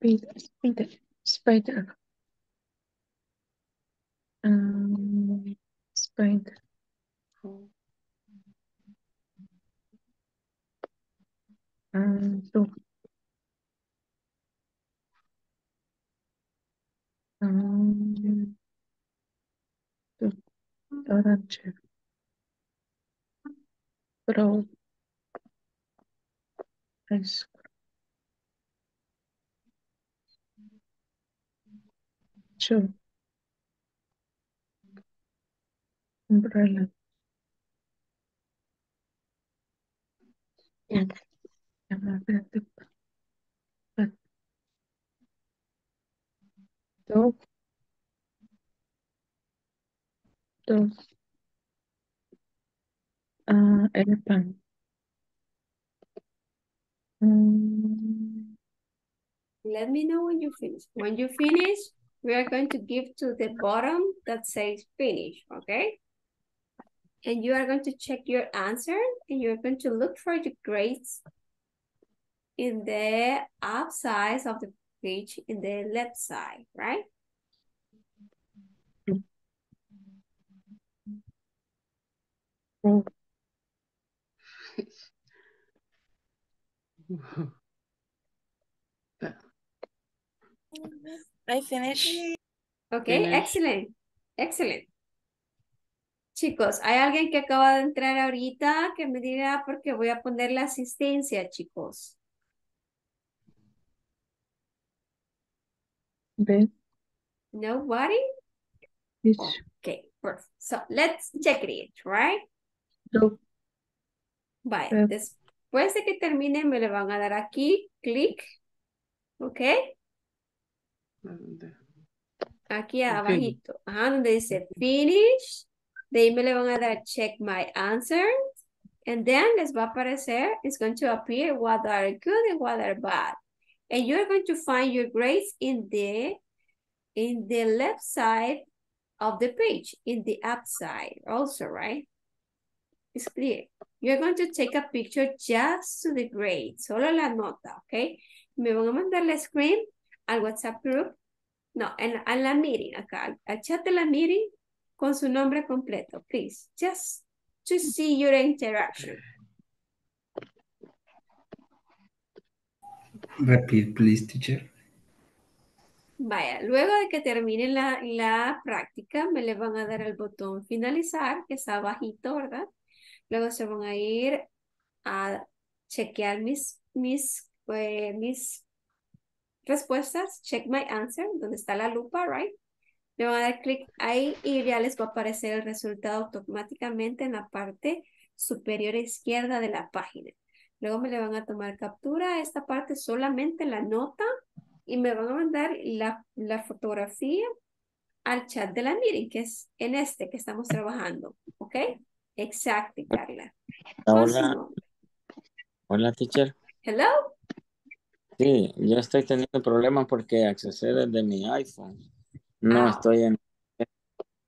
Spider, spider, spider. Um, spider. Um, so, um, so, orange. Bro. Ice Sure. Umbrella. Yeah. Yeah, espérate. Pat- Dog. Dog. Ah, elephant. Mm, Let me know when you finish. When you finish, we are going to give to the bottom that says finish, okay? And you are going to check your answer and you're going to look for your grades in the up side of the page in the left side, right? I finish. Okay, Finish. excellent, excellent. Chicos, ¿hay alguien que acaba de entrar ahorita que me diga porque voy a poner la asistencia, chicos? bed, Nobody? fish, Okay, perfect. So let's check it, right? Yep. después de que termine me le van a dar aquí, clic, ¿ok? Aquí abajito, ajá, donde dice finish, de ahí me le van a dar check my answer, and then les va a aparecer, it's going to appear what are good and what are bad. And you're going to find your grades in the, in the left side of the page in the upside also, right? It's clear. You're going to take a picture just to the grade, solo la nota, okay? Me van a mandar la screen al WhatsApp group. No, en, a la meeting acá, al, chat de la meeting con su nombre completo, please. Just to see your interaction. Repeat, please, teacher. Vaya, luego de que termine la, la práctica, me le van a dar el botón finalizar, que está abajito, ¿verdad? Luego se van a ir a chequear mis, mis, eh, mis respuestas, check my answer, donde está la lupa, right? Le van a dar clic ahí y ya les va a aparecer el resultado automáticamente en la parte superior izquierda de la página. Luego me le van a tomar captura a esta parte, solamente la nota, y me van a mandar la, la fotografía al chat de la meeting, que es en este que estamos trabajando. ¿Ok? Exacto, Carla. Hola, hola, teacher. Hello. Sí, yo estoy teniendo problemas porque accesé desde mi iPhone. No Ah. estoy en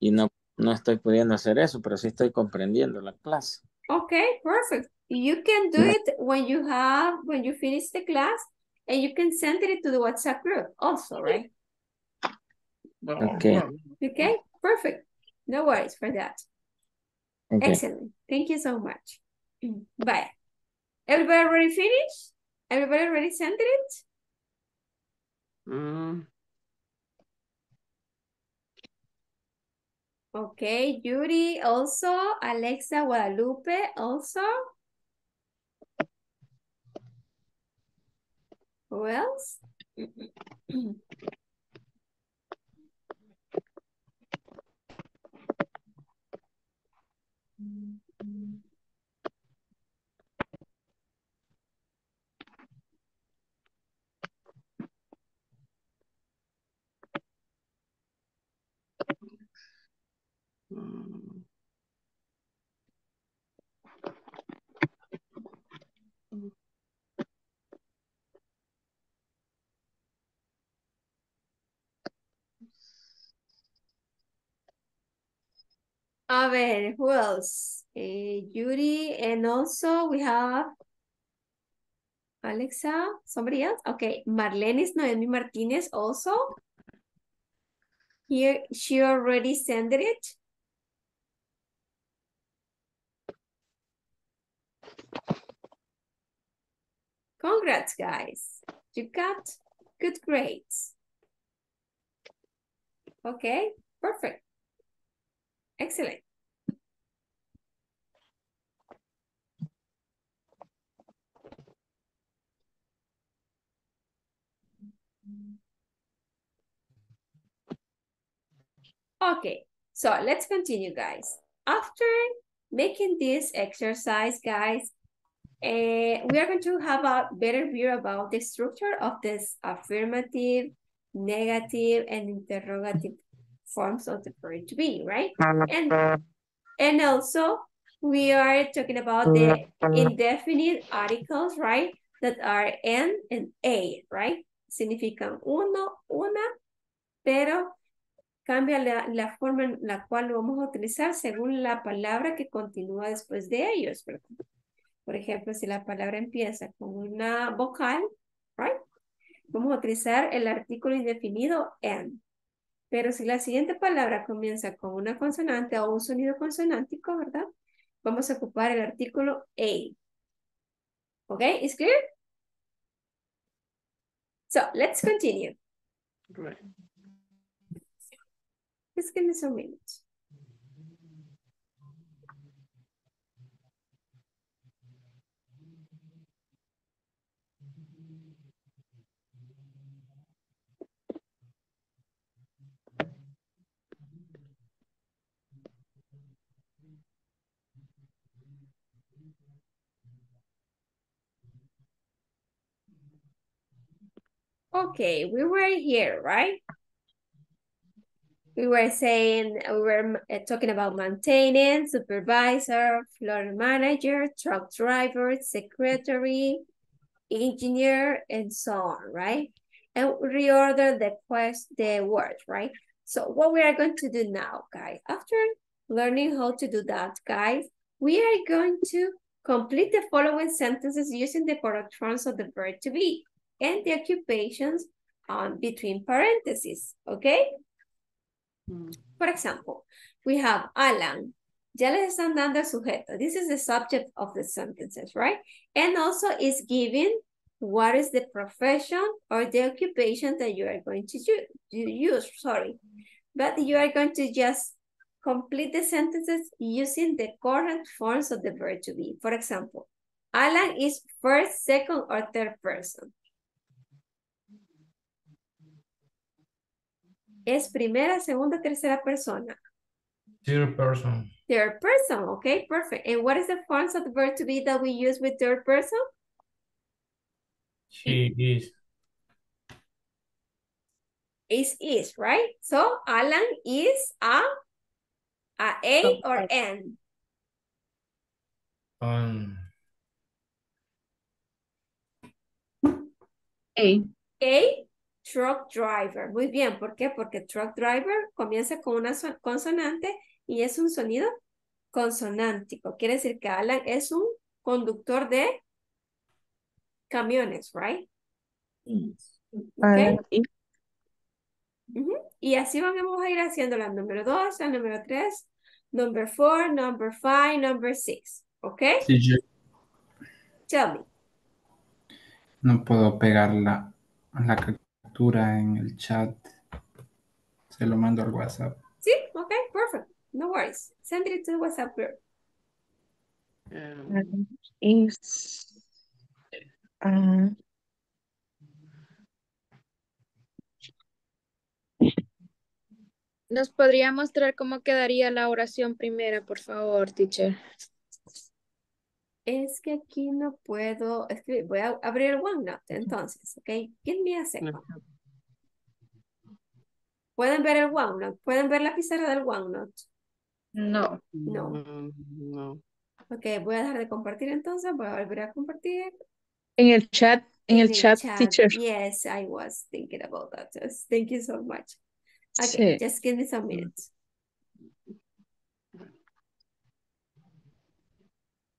y no, no estoy pudiendo hacer eso, pero sí estoy comprendiendo la clase. Okay, perfect. You can do it when you have, when you finish the class, and you can send it to the WhatsApp group also, right? Okay, Okay, perfect. No worries for that. okay. Excellent. Thank you so much. Bye. Everybody already finished? Everybody already sent it? Mm, Okay, Yuri also, Alexa Guadalupe also. Who else? A ver, who else? Eh, Yuri, and also we have Alexa, somebody else? Okay, Marlene is Noemi Martinez also. Here, she already sent it. Congrats, guys. You got good grades. Okay, perfect. Excellent. Okay, so let's continue, guys. After making this exercise, guys, eh, we are going to have a better view about the structure of this affirmative, negative, and interrogative forms of the verb to be, right? And, and also, we are talking about the indefinite articles, right? That are N and A, right? Significan uno, una, pero cambia la, la forma en la cual lo vamos a utilizar según la palabra que continúa después de ellos, ¿verdad? Por ejemplo, si la palabra empieza con una vocal, right? Vamos a utilizar el artículo indefinido en. Pero si la siguiente palabra comienza con una consonante o un sonido consonántico, ¿verdad? Vamos a ocupar el artículo a. Okay, is clear? So, let's continue. Right. Just give me some minutes. Okay, we were here, right? We were saying, we were uh, talking about maintaining, supervisor, floor manager, truck driver, secretary, engineer, and so on, right? And reorder the quest, the words, right? So what we are going to do now, guys, after learning how to do that, guys, we are going to complete the following sentences using the correct forms of the verb to be and the occupations um, between parentheses, okay? For example, we have Alan. Ya les están dando el sujeto. This is the subject of the sentences, right? And also is given what is the profession or the occupation that you are going to use, use sorry. But you are going to just complete the sentences using the correct forms of the verb to be. For example, Alan is first, second, or third person. Es primera, segunda, tercera persona. Third person. Third person, okay, perfect. And what is the forms of the verb to be that we use with third person? She is. Is is, right? So Alan is a, a A or N? Um, A. A truck driver. Muy bien, ¿por qué? Porque truck driver comienza con una son- consonante y es un sonido consonántico. Quiere decir que Alan es un conductor de camiones, right? Alan Ok. is Ujú. Y así vamos a ir haciendo la número 2, la número 3, number 4, number 5, number 6. ¿Ok? Teacher, Tell me. no puedo pegar la, la captura en el chat. Se lo mando al WhatsApp. Sí, ok, perfect. No worries. Send it to the WhatsApp group. Is uh, ¿Nos podría mostrar cómo quedaría la oración primera, por favor, teacher? Es que aquí no puedo escribir. Voy a abrir el OneNote entonces, ok. Give me a second. ¿Pueden ver el OneNote? ¿Pueden ver la pizarra del OneNote? No. No. No. Ok, voy a dejar de compartir entonces. Voy a volver a compartir. en el chat, en el In the chat, teacher. Yes, I was thinking about that. Just thank you so much. Okay, Sí. just give me some minutes.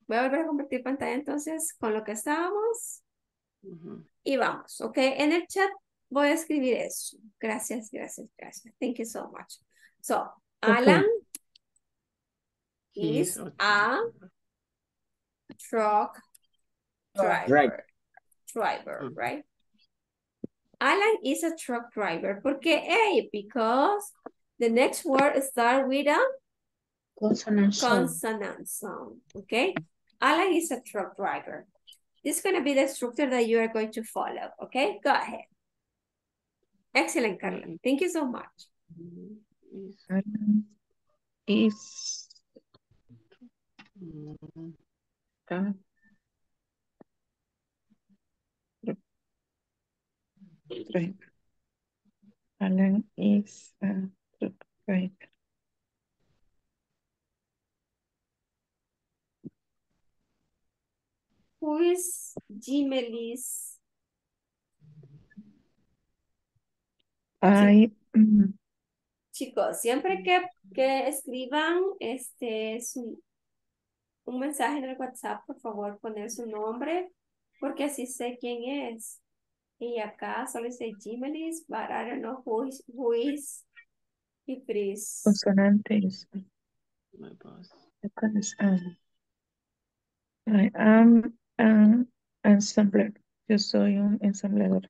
Voy a volver a compartir pantalla entonces con lo que estábamos. Y vamos, ok. En el chat voy a escribir eso. Gracias, gracias, gracias. Thank you so much. So, Alan is a truck driver. Driver, right? Alan is a truck driver. ¿Por qué A? Because the next word start with a Consonant sound. consonant sound, okay? Alan is a truck driver. This is going to be the structure that you are going to follow, okay? Go ahead. Excellent, Carla. Thank you so much. Is. Alan is a truck driver. Who is Jimelis? I, mm, Chicos, siempre que, que escriban este, su, un mensaje en el WhatsApp, por favor, poner su nombre, porque así sé quién es. Y acá solo dice Jimelis, but I don't know who is, who is if it is. consonante is My boss. second is Alan. I am an ensambler. Yo soy un ensamblador.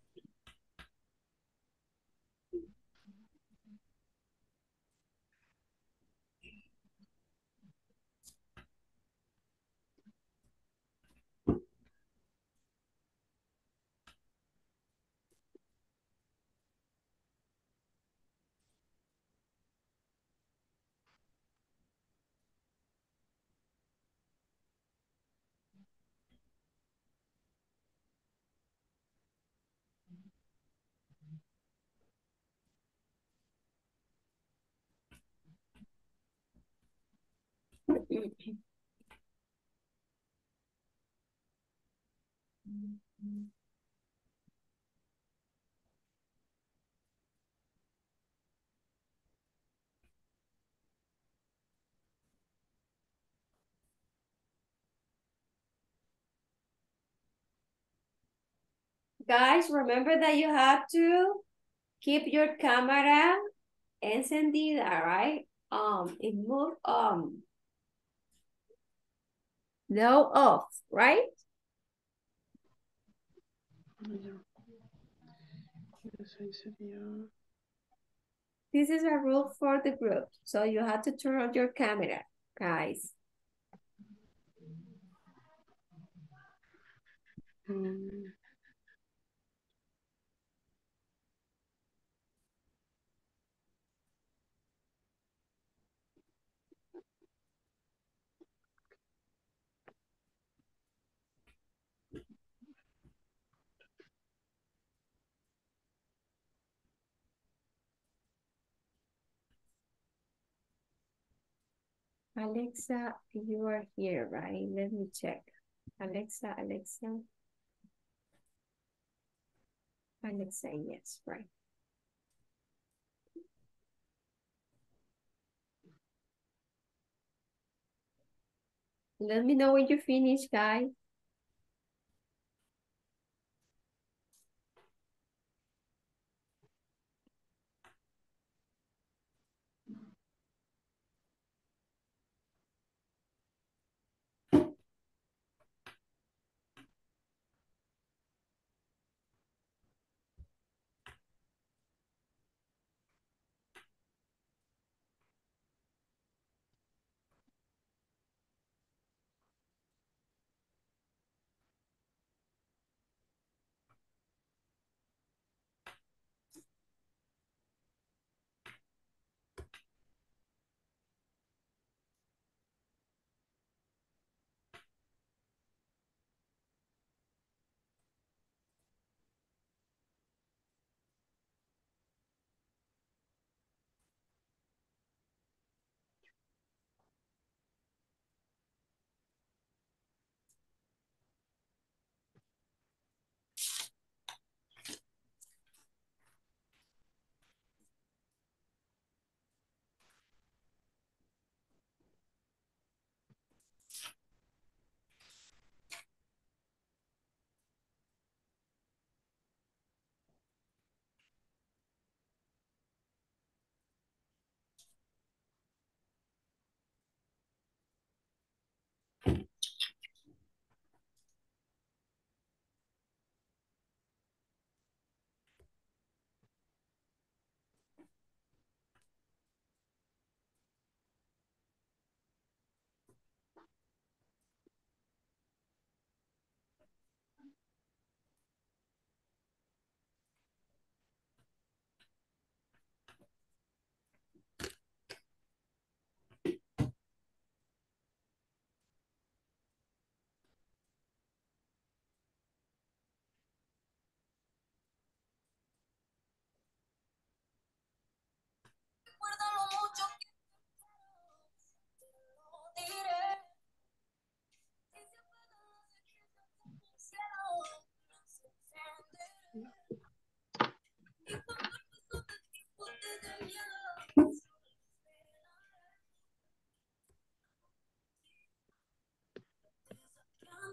Guys, remember that you have to keep your camera encendida, right? Um, it move um no off, right? This is a rule for the group, so you have to turn on your camera, guys. Mm. Alexa, you are here, right? Let me check. Alexa, Alexa. Alexa, yes, right. Let me know when you finish, guys.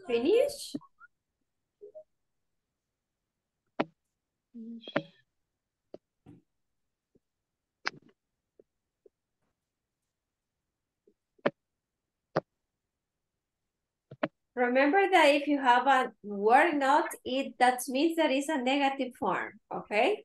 Finish? Remember that if you have a word not, it that means that it's a negative form, okay?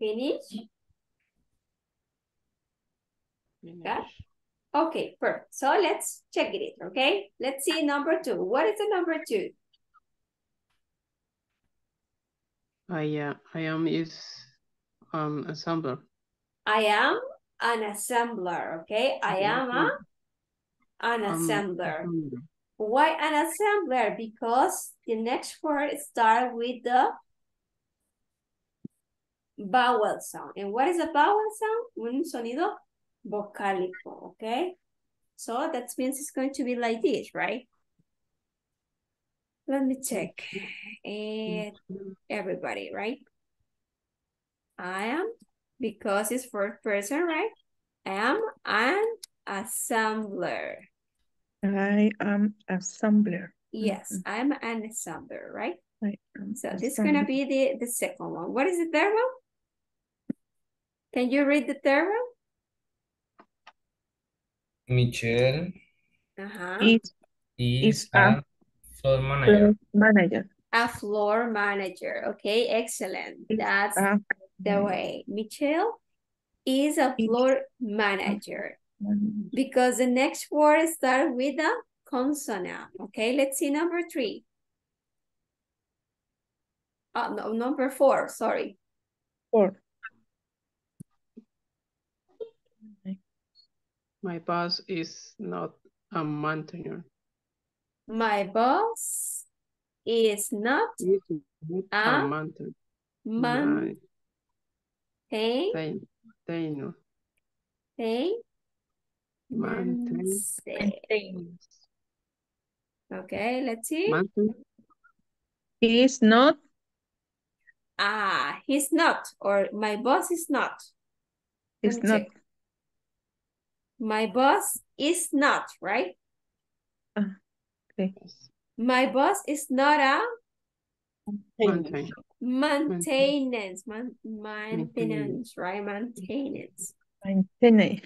Finish? Got? Okay, perfect. So let's check it, okay? Let's see number two. What is the number two? I, uh, I am is um assembler. I am an assembler, okay? I am a, an assembler. Why an assembler? Because the next word start with the vowel sound. And what is a vowel sound? Un sonido vocálico, okay? So that means it's going to be like this, right? Let me check. And everybody, right? I am, because it's first person, right? Am an assembler. I am assembler. Yes, I'm an assembler, right? I So this is gonna be the, the second one. What is the third one? Can you read the third one? Michelle Uh-huh. Is is a a floor manager. manager. A floor manager. Okay, excellent. Is That's a the way. Michelle is a floor manager manager. because the next word starts with a consonant. Okay, let's see number three. Oh, no, number four, sorry. Four. My boss is not a maintainer. My boss is not a a maintainer. maintain, Maintainer. maintain, Maintain. Okay, let's see. Maintain. He is not Ah, he's not, or my boss is not. Let is not check. My boss is not, right? Okay. My boss is not a Maintain. maintenance, man, maintenance, right? Maintenance. Maintain.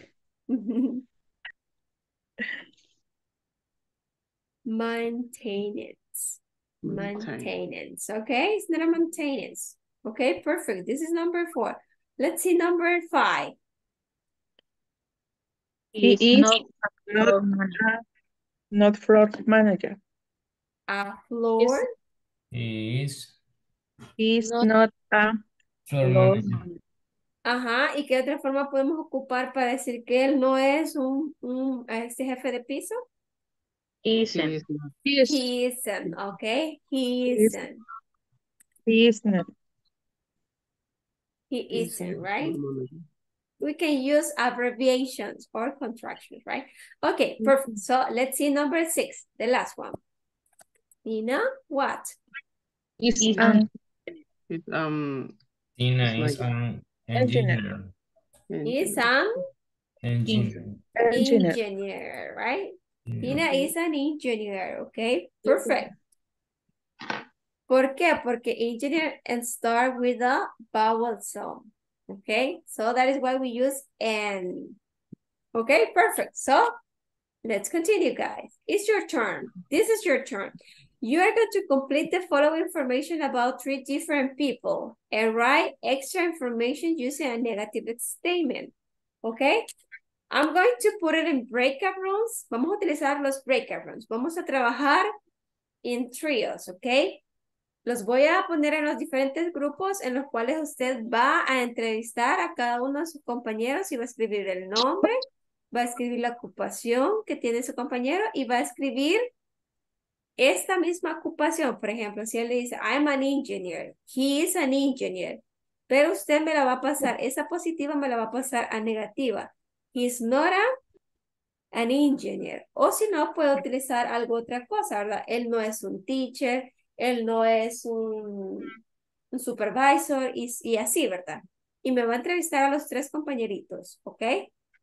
Maintenance. Maintenance. Okay, it's not a maintenance. Okay, perfect. This is number four. Let's see number five. He Is is not not a- not floor manager. A floor. He is He is Not not a floor manager. Ajá, ¿y qué otra forma podemos ocupar para decir que él no es un, un este jefe de piso? He Isn't. he is He isn't, okay? He He is- isn't. he isn't, right? Floor manager. We can use abbreviations or contractions, right? Okay, perfect. So let's see number six, the last one. Nina, what? is Is an It, um, Tina It's is an Engineer. engineer. Is an Engineer. engineer. engineer, right? Yeah. Tina is an engineer, okay? Perfect. ¿Por qué? Porque engineer and start with a vowel sound, okay? So that is why we use and. Okay, perfect. So let's continue, guys. It's your turn. This is your turn. You are going to complete the following information about three different people and write extra information using a negative statement. Okay? I'm going to put it in breakout rooms. Vamos a utilizar los breakout rooms. Vamos a trabajar in trios, ¿ok? Los voy a poner en los diferentes grupos en los cuales usted va a entrevistar a cada uno de sus compañeros y va a escribir el nombre, va a escribir la ocupación que tiene su compañero y va a escribir esta misma ocupación. Por ejemplo, si él le dice, I'm an engineer, he is an engineer, pero usted me la va a pasar, esa positiva me la va a pasar a negativa. He's not a, an engineer. O si no, puede utilizar algo otra cosa, ¿verdad? Él no es un teacher, él no es un, un supervisor y, y así, ¿verdad? Y me va a entrevistar a los tres compañeritos, ¿ok?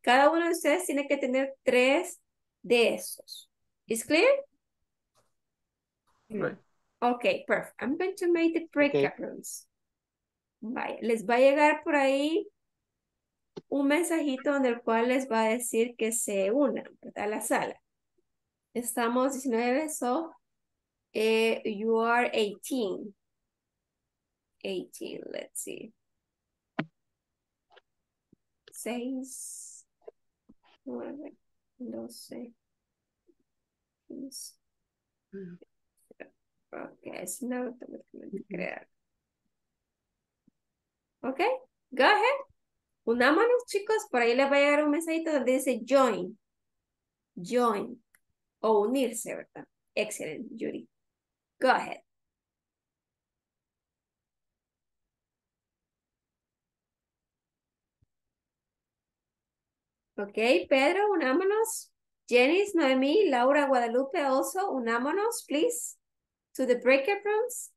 Cada uno de ustedes tiene que tener tres de esos. ¿Is clear? Right. Ok, perfect. I'm going to make the breakout rooms. Vaya, les va a llegar por ahí un mensajito donde el cual les va a decir que se unan, ¿verdad? A la sala. Estamos 19, so eh, you are 18. 18, let's see. 6, 9, 12, 15. Ok, es no automáticamente crear. Ok, go ahead. Unámonos, chicos. Por ahí les va a llegar un mensajito donde dice join. Join. O unirse, ¿verdad? Excellent, Yuri. Go ahead. Ok, Pedro, unámonos. Janice, Noemí, Laura, Guadalupe, also, unámonos, please, to the breakout rooms.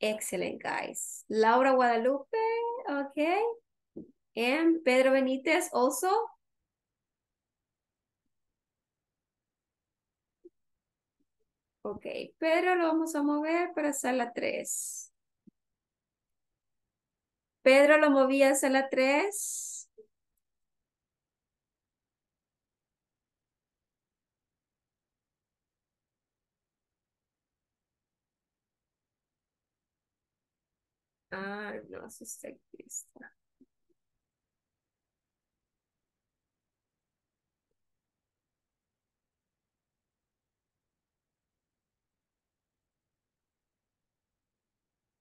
Excellent, guys. Laura Guadalupe, okay. And Pedro Benitez also. Ok, Pedro lo vamos a mover para sala 3. Pedro lo movía a sala 3. Ah, no.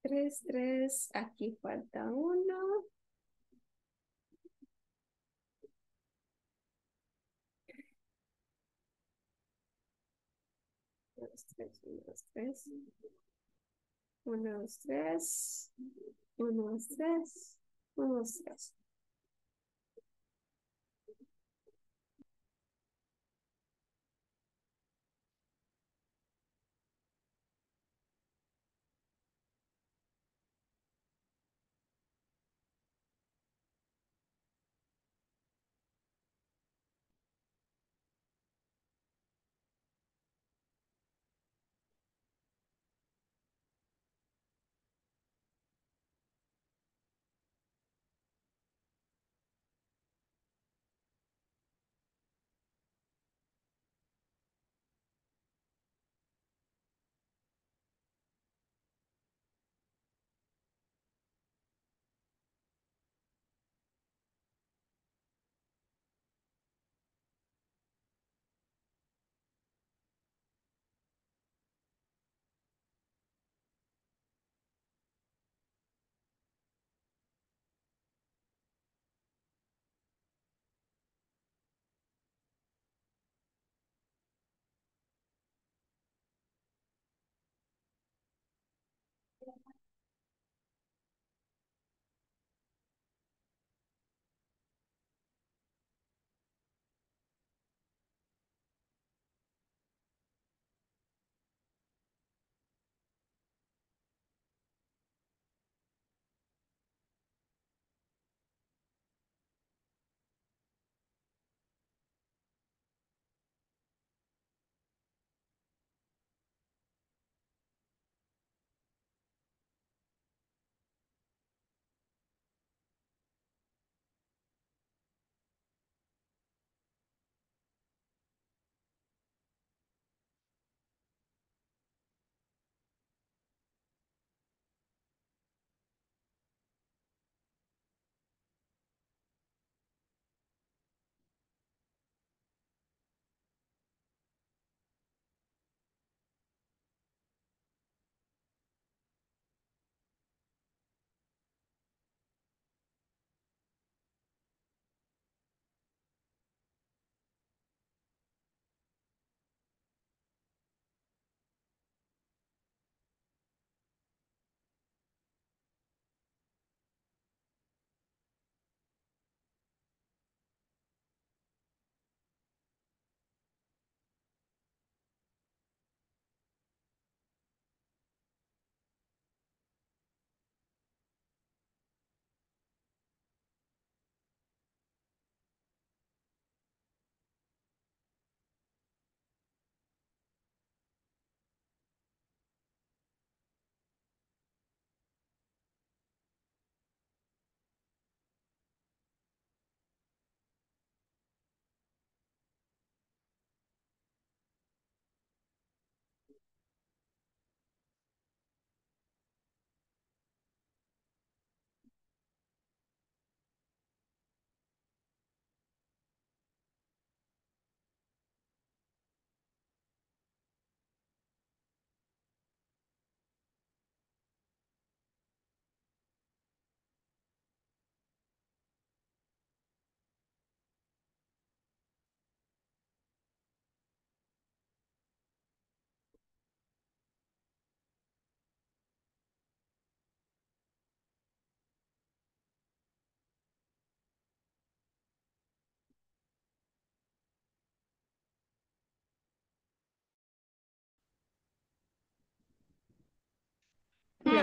Tres, tres, aquí falta uno. Tres, uno, tres. Uno, dos, tres. Uno, tres. Uno, tres.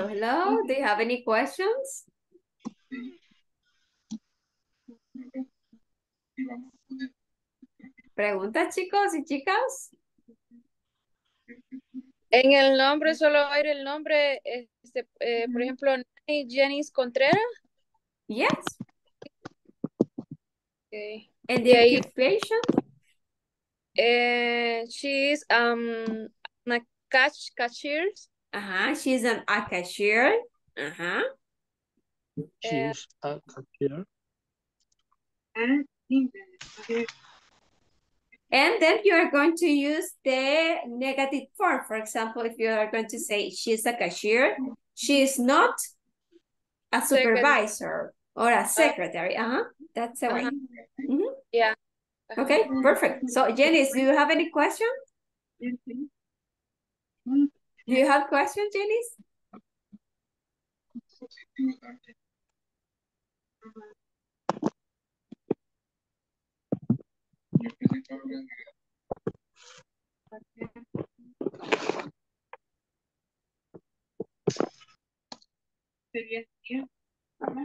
Hello, hello. Do you have any questions? Preguntas, chicos y chicas. En el nombre solo va a ir el nombre, este, eh, por ejemplo, Nani Jennings Contreras. Yes. Okay. And the ahí, occupation? eh, she's um, a cash, cashier. Ajá, she's an a cashier. Ajá. She's a cashier. And then you are going to use the negative form. For example, if you are going to say she's a cashier, she is not a supervisor or a secretary. Uh-huh. That's the way. Ajá. Mhm. Yeah. Okay, perfect. So, Janice, do you have any question? Do you have questions, Janice?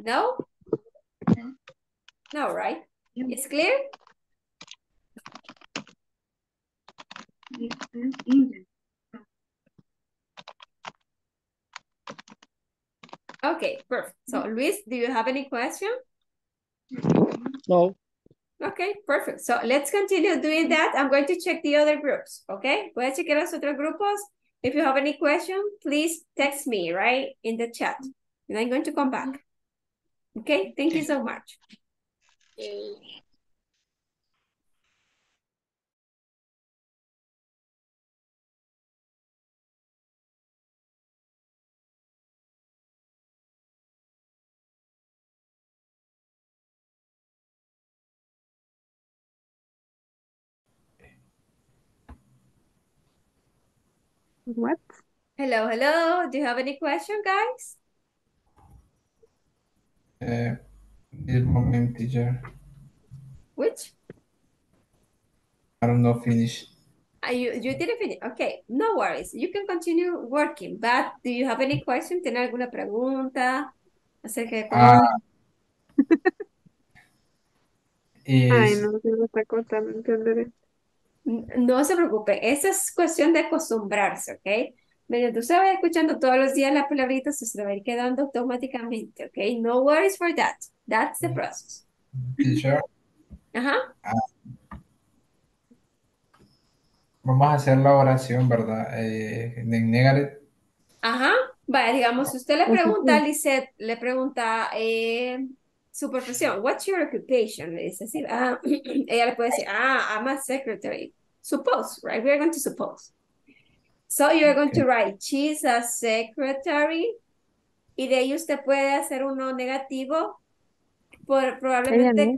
No? No, right? It's clear? Okay, perfect. So, Luis, do you have any question? No. Okay, perfect. So let's continue doing that. I'm going to check the other groups, okay? Voy a chequear los otros grupos. If you have any question, please text me, right, in the chat. And I'm going to come back. Okay, thank you so much. Okay. What? Hello, hello. Do you have any question, guys? Uh, this moment, teacher. Which? I don't know, finish. Uh, you, you didn't finish. Okay, no worries. You can continue working, but do you have any question? ¿Tiene alguna pregunta acerca de cómo? Ah, Ay, is, no, se me está costando entender. No se preocupe, esa es cuestión de acostumbrarse, ¿ok? Mientras tú se vaya escuchando todos los días la palabrita, se va a ir quedando automáticamente, ¿ok? No worries for that. That's the process. teacher, Ajá. vamos a hacer la oración, ¿verdad? Eh, en negative. Ajá. Vaya, digamos, si usted le pregunta a. Lisette, le pregunta eh, su profesión, what's your occupation? Le dice así, ah, ella le puede decir, ah, I'm a secretary. Suppose, right? We're going to suppose. So you're going to Okay. write, she's a secretary. Y de ahí usted puede hacer uno negativo, por, probablemente,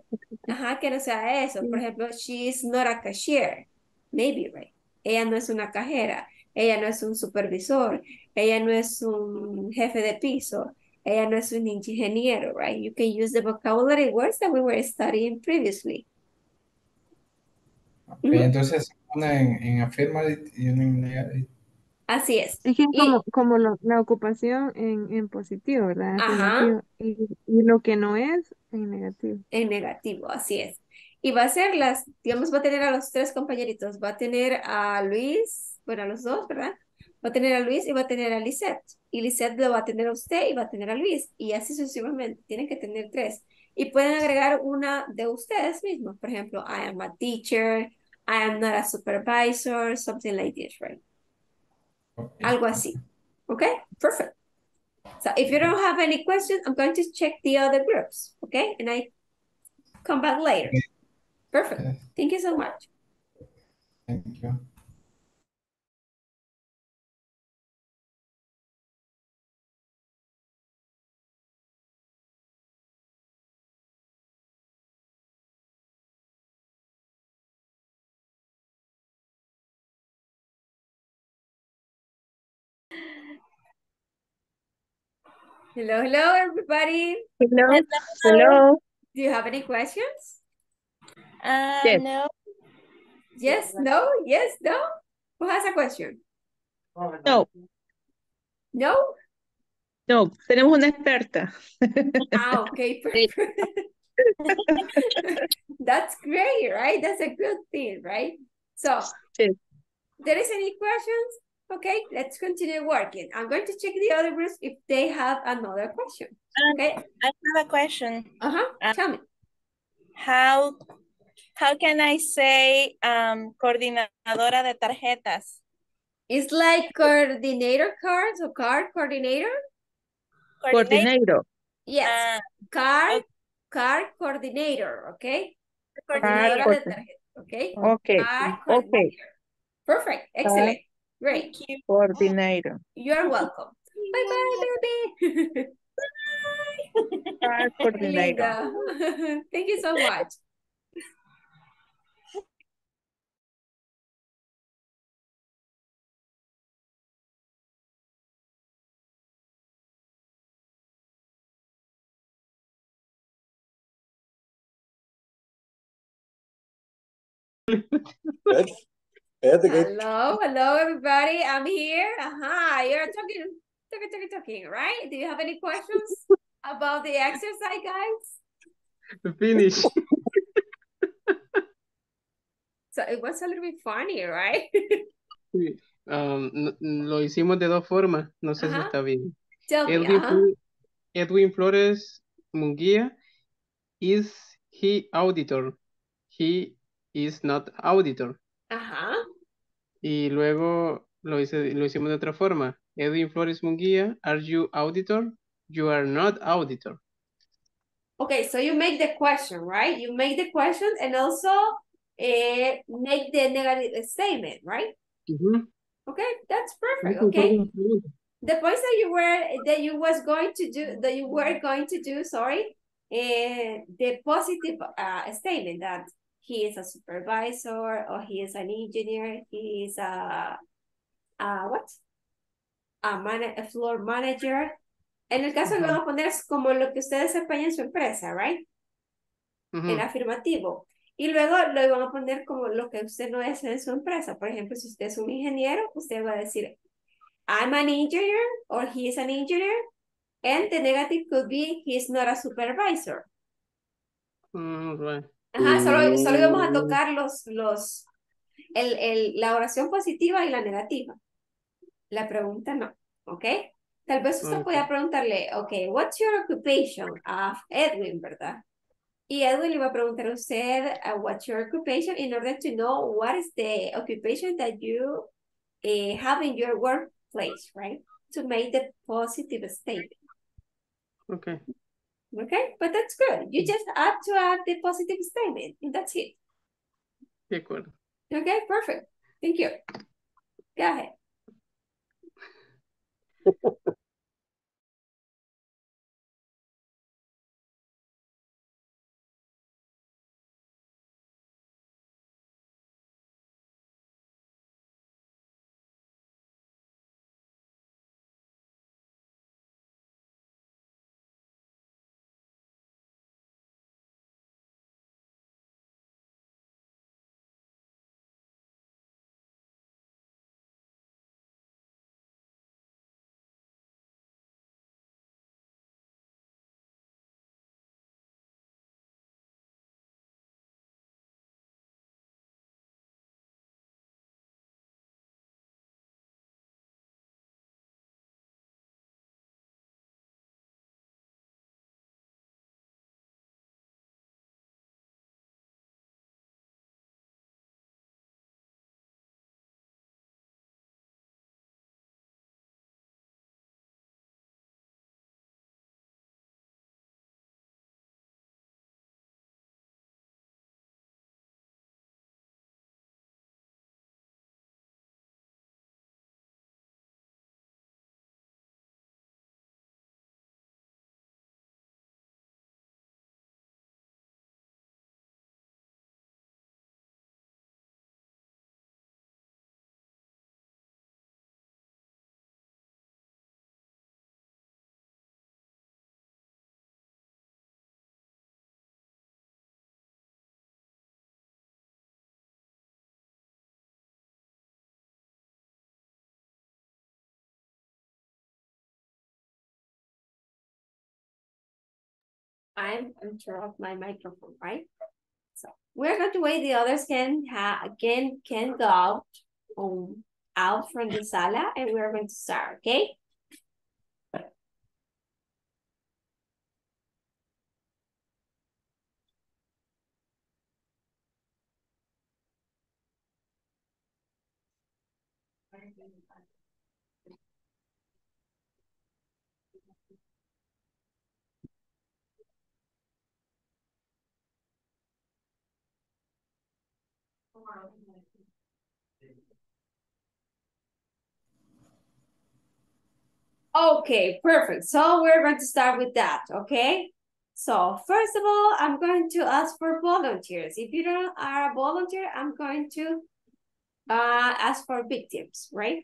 no ajá, que no sea eso. Por ejemplo, she's not a cashier. Maybe, right? Ella no es una cajera. Ella no es un supervisor. Ella no es un jefe de piso. Ella no es un ingeniero, right? You can use the vocabulary words that we were studying previously. Ok, Ujú. entonces una en, en affirmative y una en negative. Así es. Es que es Y, como, como lo- la ocupación en, en positivo, ¿verdad? ajá. Y, y lo que no es en negativo. en negativo, así es. Y va a ser las, digamos, va a tener a los tres compañeritos. Va a tener a Luis, bueno, a los dos, ¿verdad? Va a tener a Luis y va a tener a Lisette. Y Lisette lo va a tener a usted y va a tener a Luis. Y así sucesivamente. Tienen que tener tres. Y pueden agregar una de ustedes mismos. Por ejemplo, I am a teacher. I am not a supervisor. Something like this, right? Ok, Algo así. Okay? Perfect. So if you don't have any questions, I'm going to check the other groups. Okay? And I come back later. Perfect. Thank you so much. thank you. Hello, hello, everybody. Hello. Hello. Do you have any questions? Uh, Yes. no. Yes, no, yes, no? Who has a question? No. No? No, tenemos una experta. Ah, okay, perfect. That's great, right? That's a good thing, right? So, Sí. there is any questions? Okay, let's continue working. I'm going to check the other groups if they have another question. Okay, I have a question. uh-huh, tell me. How how can I say um coordinadora de tarjetas? It's like coordinator cards or card coordinator? Coordinator. Yes, Ah, card, card coordinator, okay? Card Coordinadora de tarjetas, okay? Okay, Card okay. Perfect, excellent, great. Coordinator. You're welcome. Bye-bye, baby. Card coordinator. Linda. Thank you so much. Hello, hello, everybody. I'm here. Uh-huh. You're talking, talking, talking, talking, right? Do you have any questions about the exercise, guys? Finish. So it was a little bit funny, right? Sí. Um, lo hicimos de dos formas, no sé si está bien. Tell me, Edwin, uh-huh. Edwin Flores Munguía, is he auditor? He is not auditor. Ajá. Y luego lo, hice, lo hicimos de otra forma. Edwin Flores Munguía, are you auditor? You are not auditor. Okay, so you make the question, right? You make the question and also eh, make the negative statement, right? Okay, that's perfect. Okay. The points that you were that you was going to do that you were going to do, sorry, eh, the positive uh, statement that he is a supervisor or he is an engineer, he is a, a what? A, man, a floor manager. En el caso que Ajá. vamos a poner como lo que usted desempeña en su empresa, right? El afirmativo. Y luego lo iban a poner como lo que usted no es en su empresa. Por ejemplo, si usted es un ingeniero, usted va a decir, I'm an engineer or he is an engineer. And the negative could be he's not a supervisor. Mm, right. Ajá, solo, solo íbamos a tocar los, los, el, el, la oración positiva y la negativa. La pregunta no, ¿ok? Tal vez usted Ok. pueda preguntarle, ok, what's your occupation? Ah, Edwin, ¿verdad? Y Edwin le va a preguntar a usted, uh, what's your occupation in order to know what is the occupation that you eh, have in your workplace, right? To make the positive statement, Okay. Okay? But that's good. You mm. just have to add the positive statement, and that's it. De acuerdo. Okay, perfect. Thank you. Go ahead. I'm, I'm turn off my microphone, right? So we're going to wait the others can ha can can go um, out from the sala and we're going to start, okay? Okay, perfect. So we're going to start with that, okay? So first of all, I'm going to ask for volunteers. If you don't are a volunteer, I'm going to uh, ask for victims, right?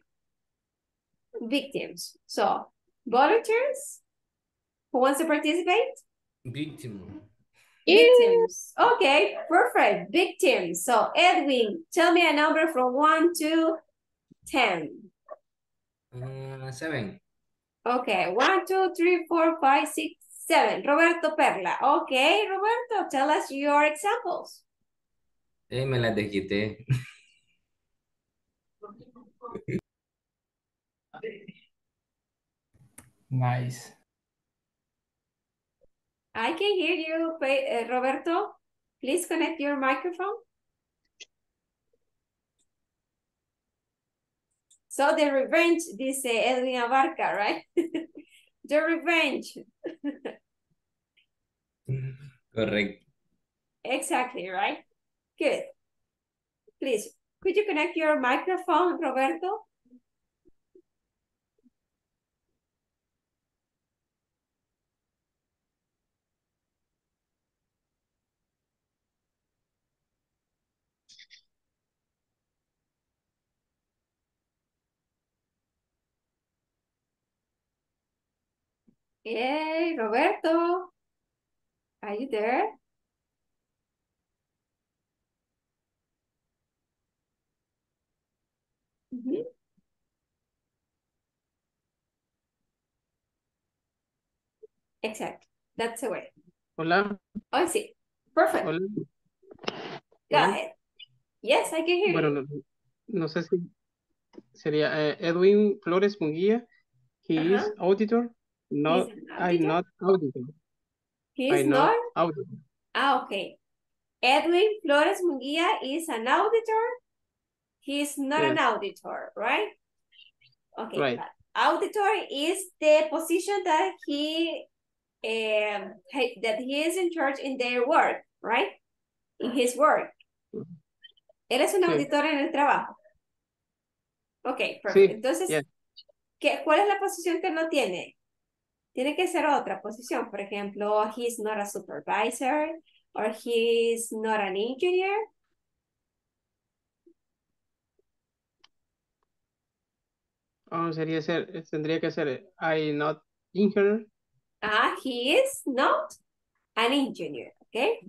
Victims. So volunteers, who wants to participate? Victim. Victims. Okay, perfect. Victims. So Edwin, tell me a number from one to 10. Uh, seven. Okay, one, two, three, four, five, six, seven. Roberto Perla. Okay, Roberto, tell us your examples. Eh, me las desquité. Nice. I can hear you, uh, Roberto. Please connect your microphone. So the revenge, dice Edwin Abarca, right? the revenge. Correct. Exactly, right? Good. Please, could you connect your microphone, Roberto? Hey, Roberto. Are you there? Mhm. Exactly. That's the way. Hola. Oh, sí. Perfect. Hola. Ahead. Yes, I can hear Bueno, you. no, no sé si sería eh, Edwin Flores Munguía. He is Ajá. auditor. No, He's an I'm not auditor. He I'm not not? auditor. Ah, okay. Edwin Flores Munguía is an auditor. He's not an Yes. auditor, right? Okay, Right. auditor is the position that he um that he is in charge in their work, right? In his work. Eres un Sí. auditor en el trabajo. Ok, Sí, perfecto. Entonces, yes. ¿qué, ¿cuál es la posición que no tiene? Tiene que ser otra posición. Por ejemplo, he's not a supervisor or he's not an engineer. Oh, sería ser, tendría que ser I'm not engineer. Ah, he is not an engineer. Okay.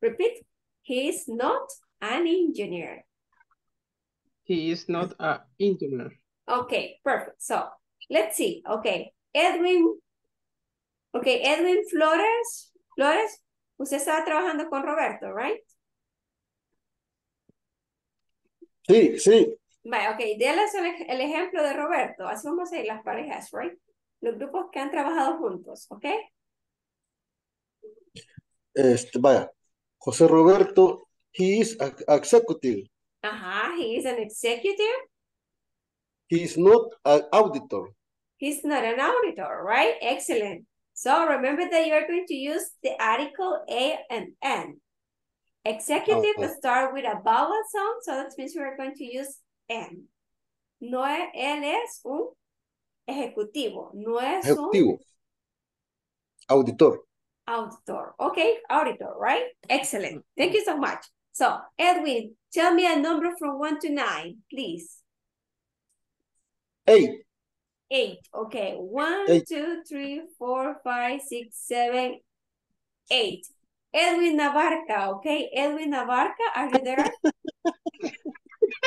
Repeat. He is not an engineer. He is not an engineer. Okay, perfect. So let's see. Okay, Edwin. Okay, Edwin Flores. Flores, usted estaba trabajando con Roberto, right? Sí, sí. Vale, ok, déles el, ej- el ejemplo de Roberto. Así vamos a ir las parejas, right? Los grupos que han trabajado juntos, ¿ok? Este, vaya. José Roberto, he is a- executive. Ajá, he is an executive. He is not an auditor. He's not an auditor, right? Excellent. So remember that you are going to use the article A and N. Executive Okay. start with a vowel sound, so that means we are going to use N. No es, él es un ejecutivo, no es un Ejecutivo. Auditor. auditor. Okay, auditor, right? Excellent. Thank you so much. So, Edwin, tell me a number from one to nine, please. Eight. Eight. Okay, one, Eight. two, three, four, five, six, seven, eight. Edwin Abarca, okay? Edwin Abarca, are you there?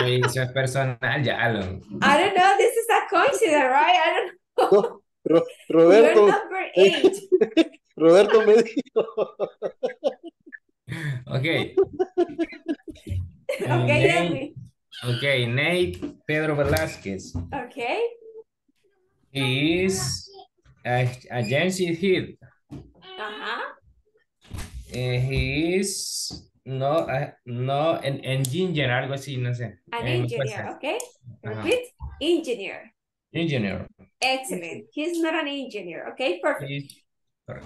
Oye, Eso es personal, ya lo. I don't know, this is a coincidence, right? I don't know. Ro- You're Roberto, number eh, eight. Roberto me dijo. Okay. Okay, Nate, Edwin. okay, Nate Pedro Velasquez. Okay. He is a, head. Ajá. Eh, he is no, uh, no, an engineer, algo así, no sé. An Eh, engineer, okay? Repeat. Engineer. Engineer. Excellent. He's not an engineer. Okay, perfect. He's- correct.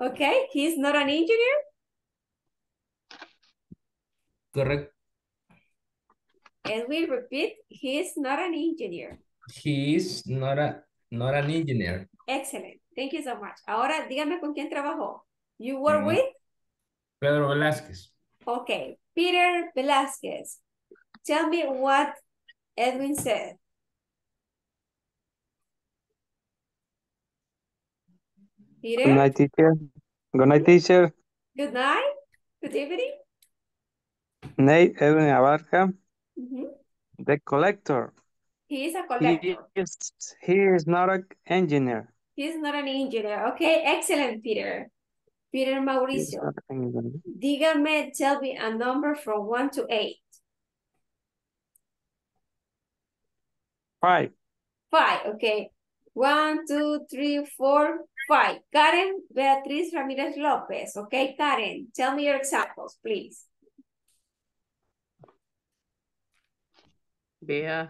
Okay, he's not an engineer. Correct. And we repeat, he's not an engineer. He's not a, not an engineer. Excellent. Thank you so much. Ahora dígame con quién trabajó. You were Mm. with? Pedro Velázquez. Okay. Peter Velázquez. Tell me what Edwin said. Good night, teacher. Good night, teacher. good night. Good evening. Nate Edwin Abarca, Mhm. the collector. He is a He collector. is, he is not an engineer. He is not an engineer. Okay, excellent, Peter. Peter Mauricio. not an engineer. Dígame, tell me a number from one to eight. Five. Five, okay. One, two, three, four, five. Karen Beatriz Ramirez Lopez. Okay, Karen, tell me your examples, please. Bea.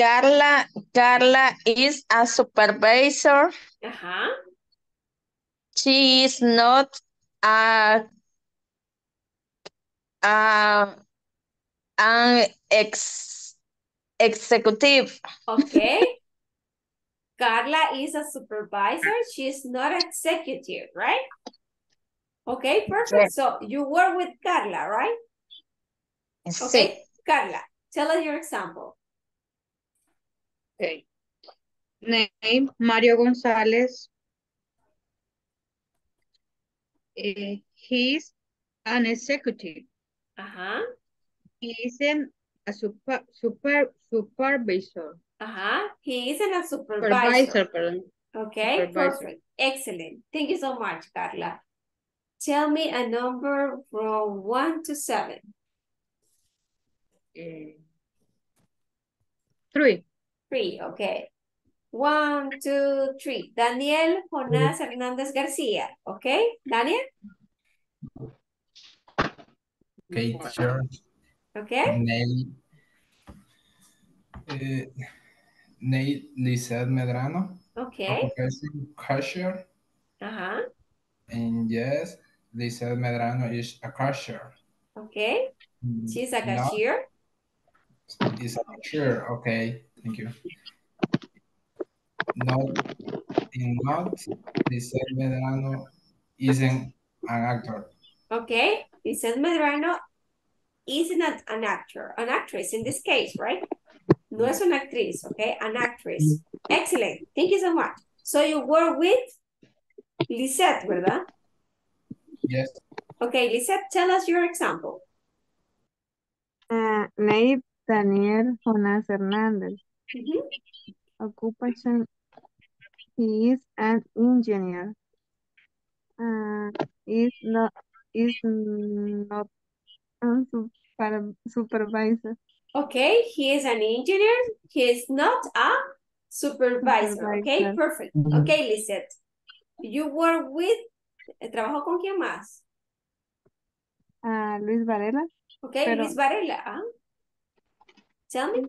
Carla, Carla is a supervisor. Ajá. She is not a, a an ex executive. Okay. Carla is a supervisor. She's not executive, right? Okay, perfect. So you work with Carla, right? Okay, Carla, tell us your example. Okay. Name Mario Gonzalez. Eh, he's an executive. Ajá, He isn't a super, super, supervisor. ajá. He isn't a Supervisor, supervisor. Okay, Supervisor. perfect. Excellent. Thank you so much, Carla. Tell me a number from one to seven. Eh, three. Three, okay. One, two, three. Daniel Jonás Hernández García, okay? Daniel, Okay, teacher. okay? Ney. Eh, Ney Lizeth Medrano. Okay, cashier. ajá, And yes, Lizeth Medrano is a cashier. okay. Mm, She's a no, cashier. is a cashier. Okay, thank you. Not in not Lizeth Medrano isn't an actor. Okay, Lizeth Medrano is not an actor, an actress in this case, right? No es una actriz, okay? An actress. Excellent. Thank you so much. So you work with Lisette, ¿verdad? Yes. Okay, Lisette, tell us your example. Uh, name Daniel Jonas Hernandez. Mhm. Occupation. He is an engineer. Uh, is not is not a super, supervisor. Okay, he is an engineer. He is not a supervisor. Okay, Supervisor. perfect. Mhm. Okay, Lisette. You work with, ¿trabajo con quién más? Ah, Luis Varela. Okay, Pero- Luis Varela. ¿ah? Tell me.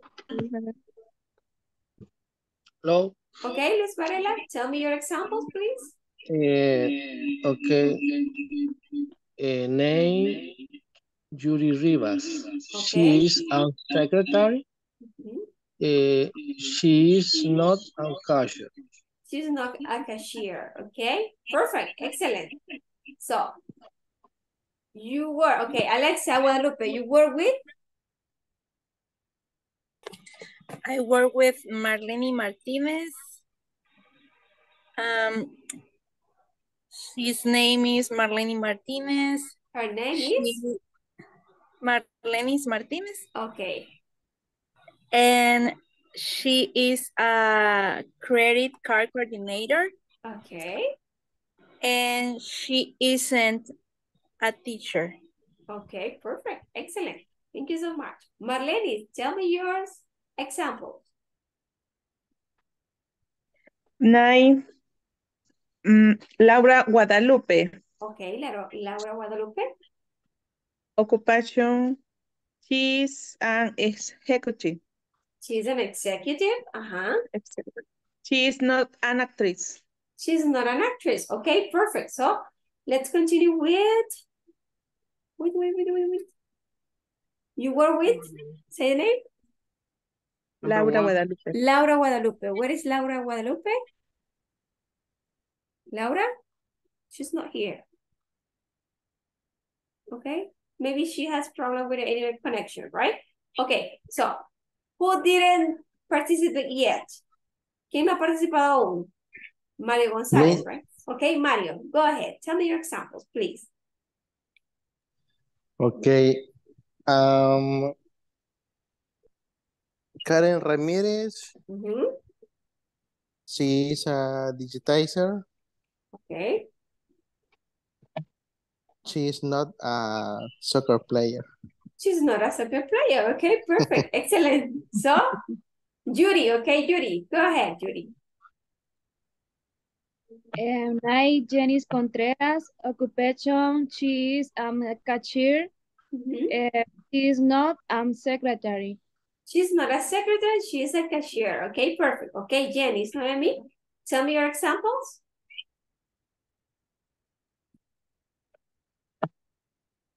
Hello. Okay, Luis Varela, tell me your examples, please. Eh, okay. Eh, name Yuri Rivas. Okay. She is a secretary. Mhm. Eh, she is not a cashier. She's not a cashier, okay? Perfect, excellent. So, you were, okay, Alexa Guadalupe, you were with? I work with Marlene Martinez. Um, his name is Marlene Martinez. Her name is? Marlene Martinez. Okay, And she is a credit card coordinator. Okay. And she isn't a teacher. Okay, perfect. Excellent. Thank you so much. Marlene, tell me yours examples. Nine. Mm, Laura Guadalupe. Okay, Laura, Laura Guadalupe. Occupation. She's an executive. She's an executive. Uh-huh. She is not an actress. She's not an actress. Okay, perfect. So let's continue with. Wait, wait, wait, wait, wait. You were with? Say the name. Laura Guadalupe. Laura Guadalupe. Where is Laura Guadalupe? Laura? She's not here. Okay. Maybe she has problem with the internet connection, right? Okay, so who didn't participate yet? ¿Quién no ha participado aún? Mario González, Me. right? Okay, Mario, go ahead. Tell me your examples, please. Okay. Um, Karen Ramirez, Mhm. she is a digitizer. Okay. She is not a soccer player. She's not a soccer player. Okay, perfect. Excellent. So, Judy, okay, Judy, go ahead, Judy. Um, I, Janice Contreras, occupation, she is um, a cashier. Uh, she is not um, secretary. She's not a secretary, she is a cashier. Okay, perfect. Okay, Jenny, it's not me. Tell me your examples.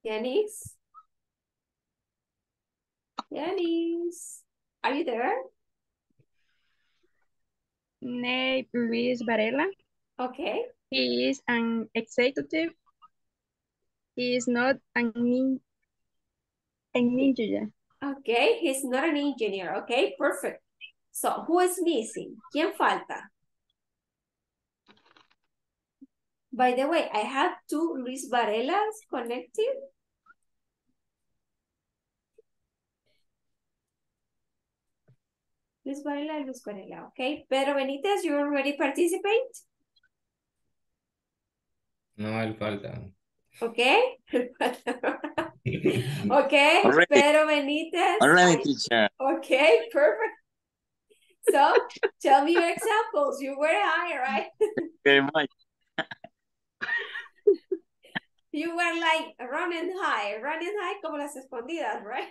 Janice. Janice, are you there? Nate Luis Varela. Okay. He is an executive. He is not an, an engineer. Okay, he's not an engineer. Okay, perfect. So, who is missing? ¿Quién falta? By the way, I have two Luis Varelas connected. Luis Varela, Luis Varela, okay. Pedro Benitez, you already participate? No, él falta. Okay. okay, Already. Pedro Benitez. Already, teacher. Okay, perfect. So, tell me your examples. You were high, right? Very much. You were like running high, running high como las escondidas, right?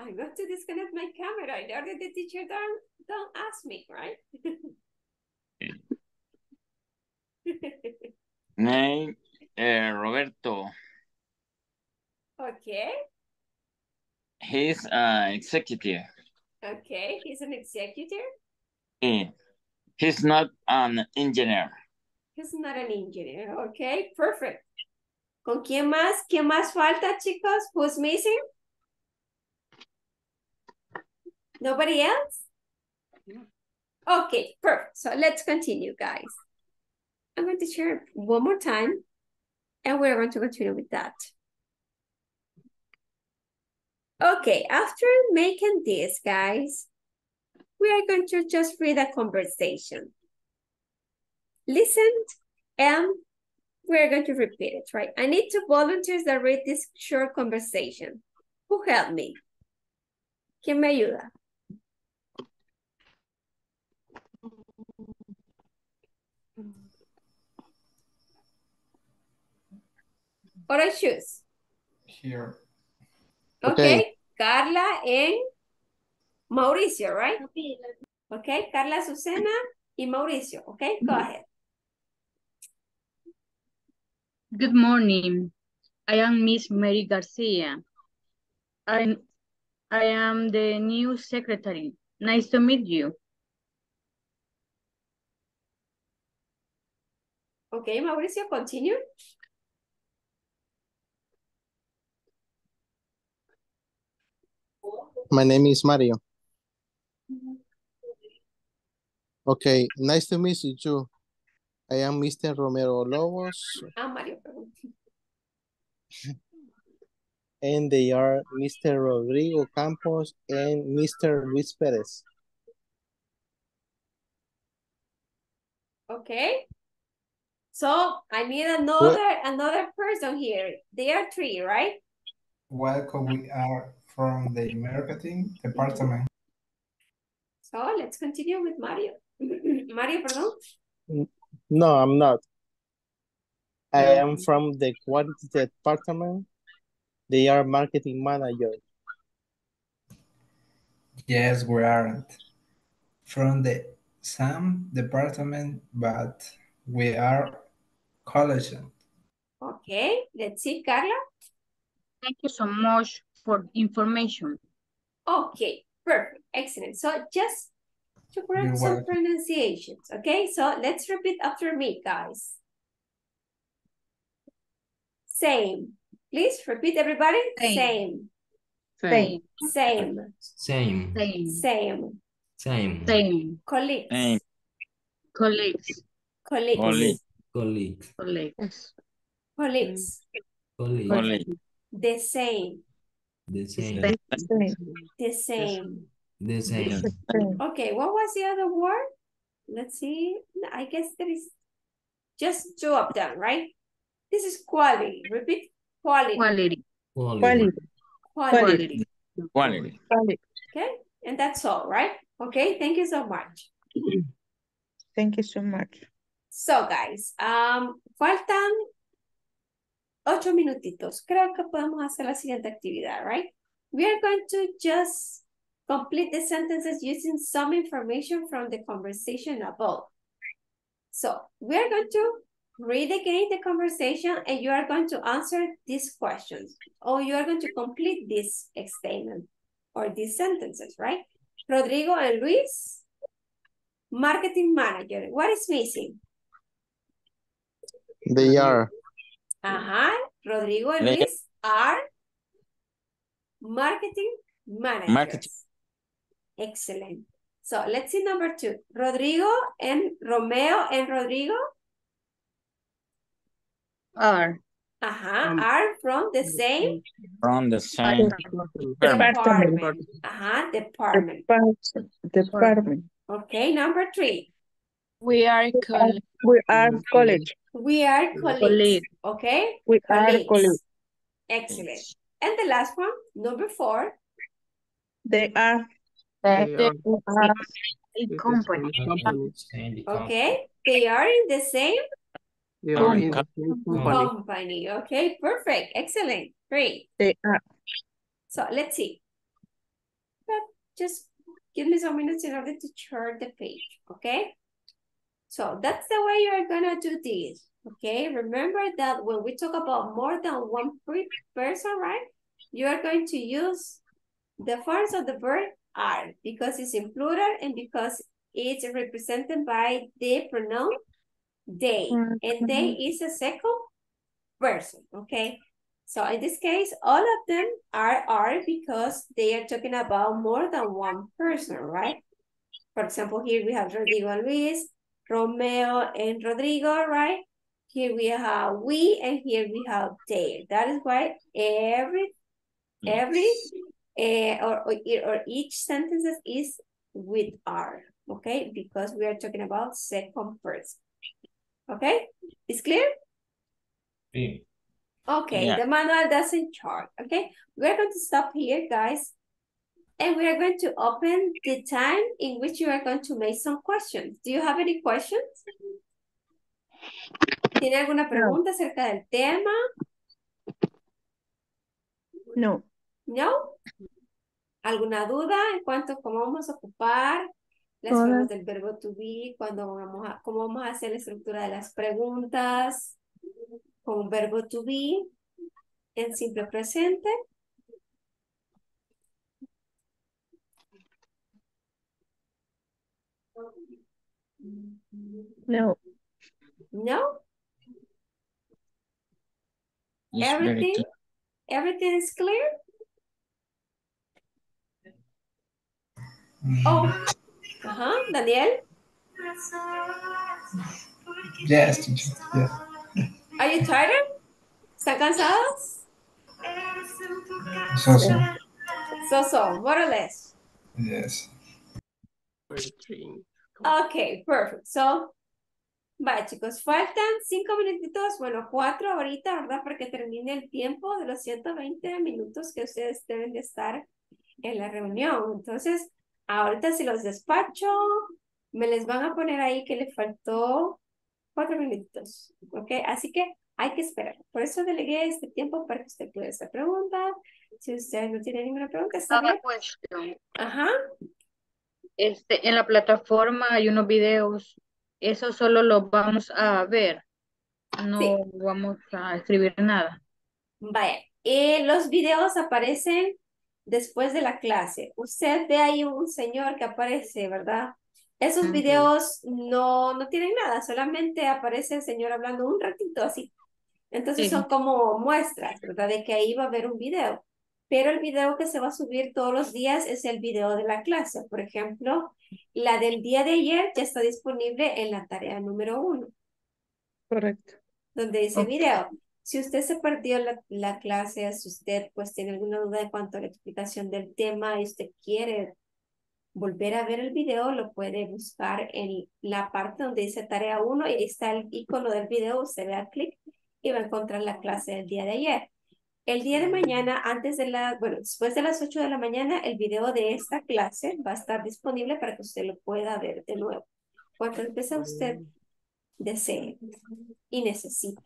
I'm going to disconnect my camera in order the teacher don't, don't ask me, right? Name uh, Roberto. okay, He's an executive. okay, he's an executive. Eh, He's not an engineer. He's not an engineer, okay, perfect. ¿Con quién más? ¿Quién más falta, chicos? Who's missing? Nobody else? Okay, perfect. So let's continue, guys. I'm going to share one more time, and we're going to continue with that. Okay, after making this, guys, we are going to just read a conversation. Listen, and we're going to repeat it, right? I need two volunteers that read this short conversation. Who help me? ¿Quién me ayuda? Or I choose. Here. Okay. Okay. Carla and Mauricio, right? Okay, Carla, Susana y Mauricio. Okay, go mm-hmm. ahead. Good morning. I am Miss Mary Garcia. I'm, I am the new secretary. Nice to meet you. Okay, Mauricio, continue. My name is Mario. Okay, nice to meet you too. I am Mr. Romero Lobos. Ah, Mario, and they are Mr. Rodrigo Campos and Mr. Luis Perez. Okay. So I need another another person here. They are three, right? Welcome, we are from the marketing department. So let's continue with Mario. Mario, perdón. No, I'm not. I am from the quality department. They are marketing manager. Yes, we aren't from the same department, but we are collegiate. Okay, let's see, Carla. Thank you so much for information. Okay, perfect, excellent. So just to correct some welcome. pronunciations, okay? So let's repeat after me, guys. Same. Please repeat, everybody. Same. Same. Same. Same. Same. Same. Same. Same. Colleagues. Same. Colleagues. Colleagues. Colleague. Colleague. Colleagues. Colleagues. Colleague. Colleague. The same. The same. Same. The same. The same. Okay, what was the other word? Let's see. I guess there is just two of them, right? This is quality. Repeat. Quality. Quality. Quality. Quality. Quality. Quality. Okay, and that's all, right? Okay, thank you so much. Thank you so much. So, guys, um, faltan ocho minutitos. Creo que podemos hacer la siguiente actividad, right? We are going to just complete the sentences using some information from the conversation above. So, we are going to read again the conversation and you are going to answer these questions or you are going to complete this statement or these sentences, right? Rodrigo and Luis, marketing manager. What is missing? They are Ajá, Rodrigo and They- Luis are marketing managers. Marketing. Excellent. So let's see number two. Rodrigo and Romeo and Rodrigo Are. ajá, Um, are from the same From the same department. Department. Ajá, department. Department. Department. Okay, number three. We are col We are college. We are colleagues. Colleague. Okay, We are colleagues. colleagues. Excellent. And the last one, number four. They are They the are are A in the company. same company. Same the company. Okay, they are in the same They are in the same company. company. Okay, perfect. Excellent. Great. they are So let's see. But just give me some minutes in order to chart the page, okay? So that's the way you are gonna do this, okay? Remember that when we talk about more than one person, right? You are going to use the forms of the verb are because it's in plural and because it's represented by the pronoun they. And they mm-hmm. is a second person, okay? So in this case, all of them are are because they are talking about more than one person, right? For example, here we have Rodrigo and Luis, Romeo and Rodrigo, right? Here we have we, and here we have they. That is why every every uh, or, or or each sentence is with are, okay? Because we are talking about second person. Okay, it's clear? Sí. Okay, Yeah. the manual doesn't chart, okay? We're going to stop here, guys. And we are going to open the time in which you are going to make some questions. Do you have any questions? ¿Tiene alguna pregunta acerca del tema? no. ¿No? ¿Alguna duda en cuanto a cómo vamos a ocupar las Todas. formas del verbo to be, cuando vamos a, cómo vamos a hacer la estructura de las preguntas con verbo to be en simple presente? No. No? It's Everything? Everything is clear? Oh, uh-huh, Daniel, Yes, teacher. Yes. are you tired? ¿Están cansados? So, so. So, so, more or less. Yes. Ok, perfect. So, vaya chicos, faltan cinco minutitos, bueno, cuatro ahorita, ¿verdad? Para que termine el tiempo de los 120 minutos que ustedes deben de estar en la reunión. Entonces, ahorita si los despacho, me les van a poner ahí que le faltó cuatro minutitos, ¿ok? Así que hay que esperar. Por eso delegué este tiempo para que usted pueda hacer preguntas. Si usted no tiene ninguna pregunta, está bien. Ajá. Este, en la plataforma hay unos videos. Eso solo lo vamos a ver. No vamos a escribir nada. Vaya, eh, los videos aparecen después de la clase. Usted ve ahí un señor que aparece, ¿verdad? Esos Ujú. videos no, no tienen nada, solamente aparece el señor hablando un ratito así. Entonces Sí. son como muestras, ¿verdad? De que ahí va a haber un video. Pero el video que se va a subir todos los días es el video de la clase. Por ejemplo, la del día de ayer ya está disponible en la tarea número uno Correcto. donde dice video. Si usted se perdió la, la clase, si usted pues tiene alguna duda en cuanto a la explicación del tema y usted quiere volver a ver el video, lo puede buscar en la parte donde dice tarea 1 y ahí está el icono del video, usted le da clic y va a encontrar la clase del día de ayer. El día de mañana, antes de la, bueno, después de las 8 de la mañana, el video de esta clase va a estar disponible para que usted lo pueda ver de nuevo. Cuantas veces usted desee y necesite.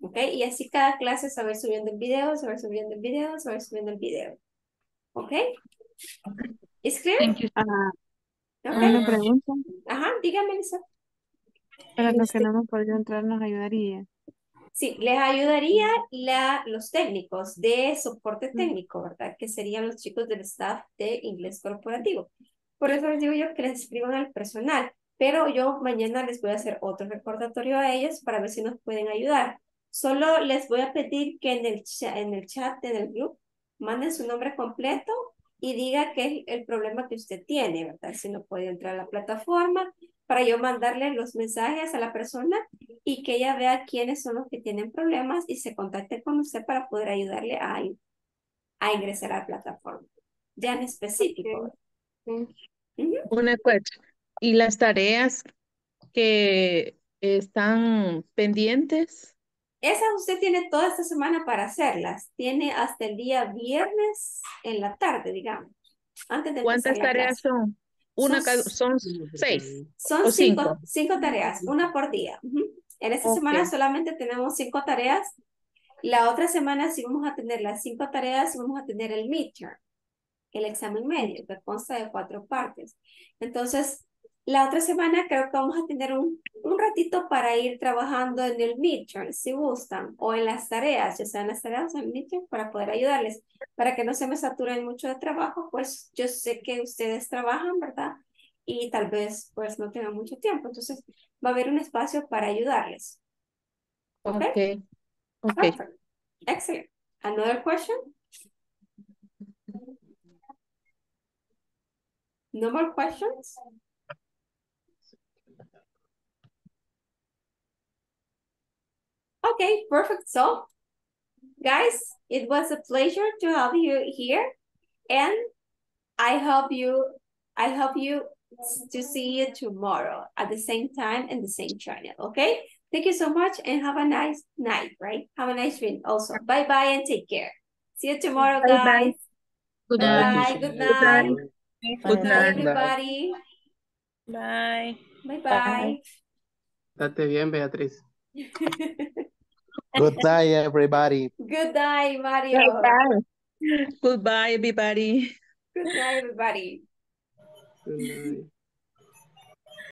¿Ok? Y así cada clase se va a ir subiendo el video, se va a ir subiendo el video, se va a ir subiendo el video. ¿Ok? ¿Es clear? Thank you. Una pregunta. Ajá, dígame, Lisa. Para los Este- que no hemos podido entrar, nos ayudaría. Sí, les ayudaría la, los técnicos de soporte técnico, ¿verdad? Que serían los chicos del staff de inglés corporativo. Por eso les digo yo que les escriban al personal, pero yo mañana les voy a hacer otro recordatorio a ellos para ver si nos pueden ayudar. Solo les voy a pedir que en el, cha- en el chat, en el grupo, manden su nombre completo y diga qué es el problema que usted tiene, ¿verdad? Si no puede entrar a la plataforma, para yo mandarle los mensajes a la persona y que ella vea quiénes son los que tienen problemas y se contacte con usted para poder ayudarle a, a ingresar a la plataforma. Ya en específico. Una cuestión. ¿Y las tareas que están pendientes? Esas usted tiene toda esta semana para hacerlas. Tiene hasta el día viernes en la tarde, digamos. Antes de ¿Cuántas tareas clase. son? Una Son cada, son seis Son o cinco, cinco. cinco tareas, una por día. En esta Ok. semana solamente tenemos cinco tareas. La otra semana sí vamos a tener las cinco tareas y vamos a tener el midterm, el examen medio, que consta de cuatro partes. Entonces, la otra semana creo que vamos a tener un, un ratito para ir trabajando en el midterm, si gustan, o en las tareas, ya sean las tareas o en el midterm, para poder ayudarles. Para que no se me saturen mucho de trabajo, pues yo sé que ustedes trabajan, ¿verdad? y tal vez pues no tengan mucho tiempo. Entonces va a haber un espacio para ayudarles. ¿Ok? Ok. Ok. Perfect. Excellent. Another question? No more questions? Okay, perfect. So, guys, it was a pleasure to have you here, and I hope you, I hope you to see you tomorrow at the same time and the same channel. Okay, thank you so much, and have a nice night. Right? Have a nice dream. Also, bye bye and take care. See you tomorrow, Bye-bye. guys. Good Bye night. bye. Good night. Good Bye, night. everybody. Bye. Bye bye. Date bien, Beatriz. Good night, everybody. Good night, Mario. Goodbye, everybody. Good night, everybody. Good night.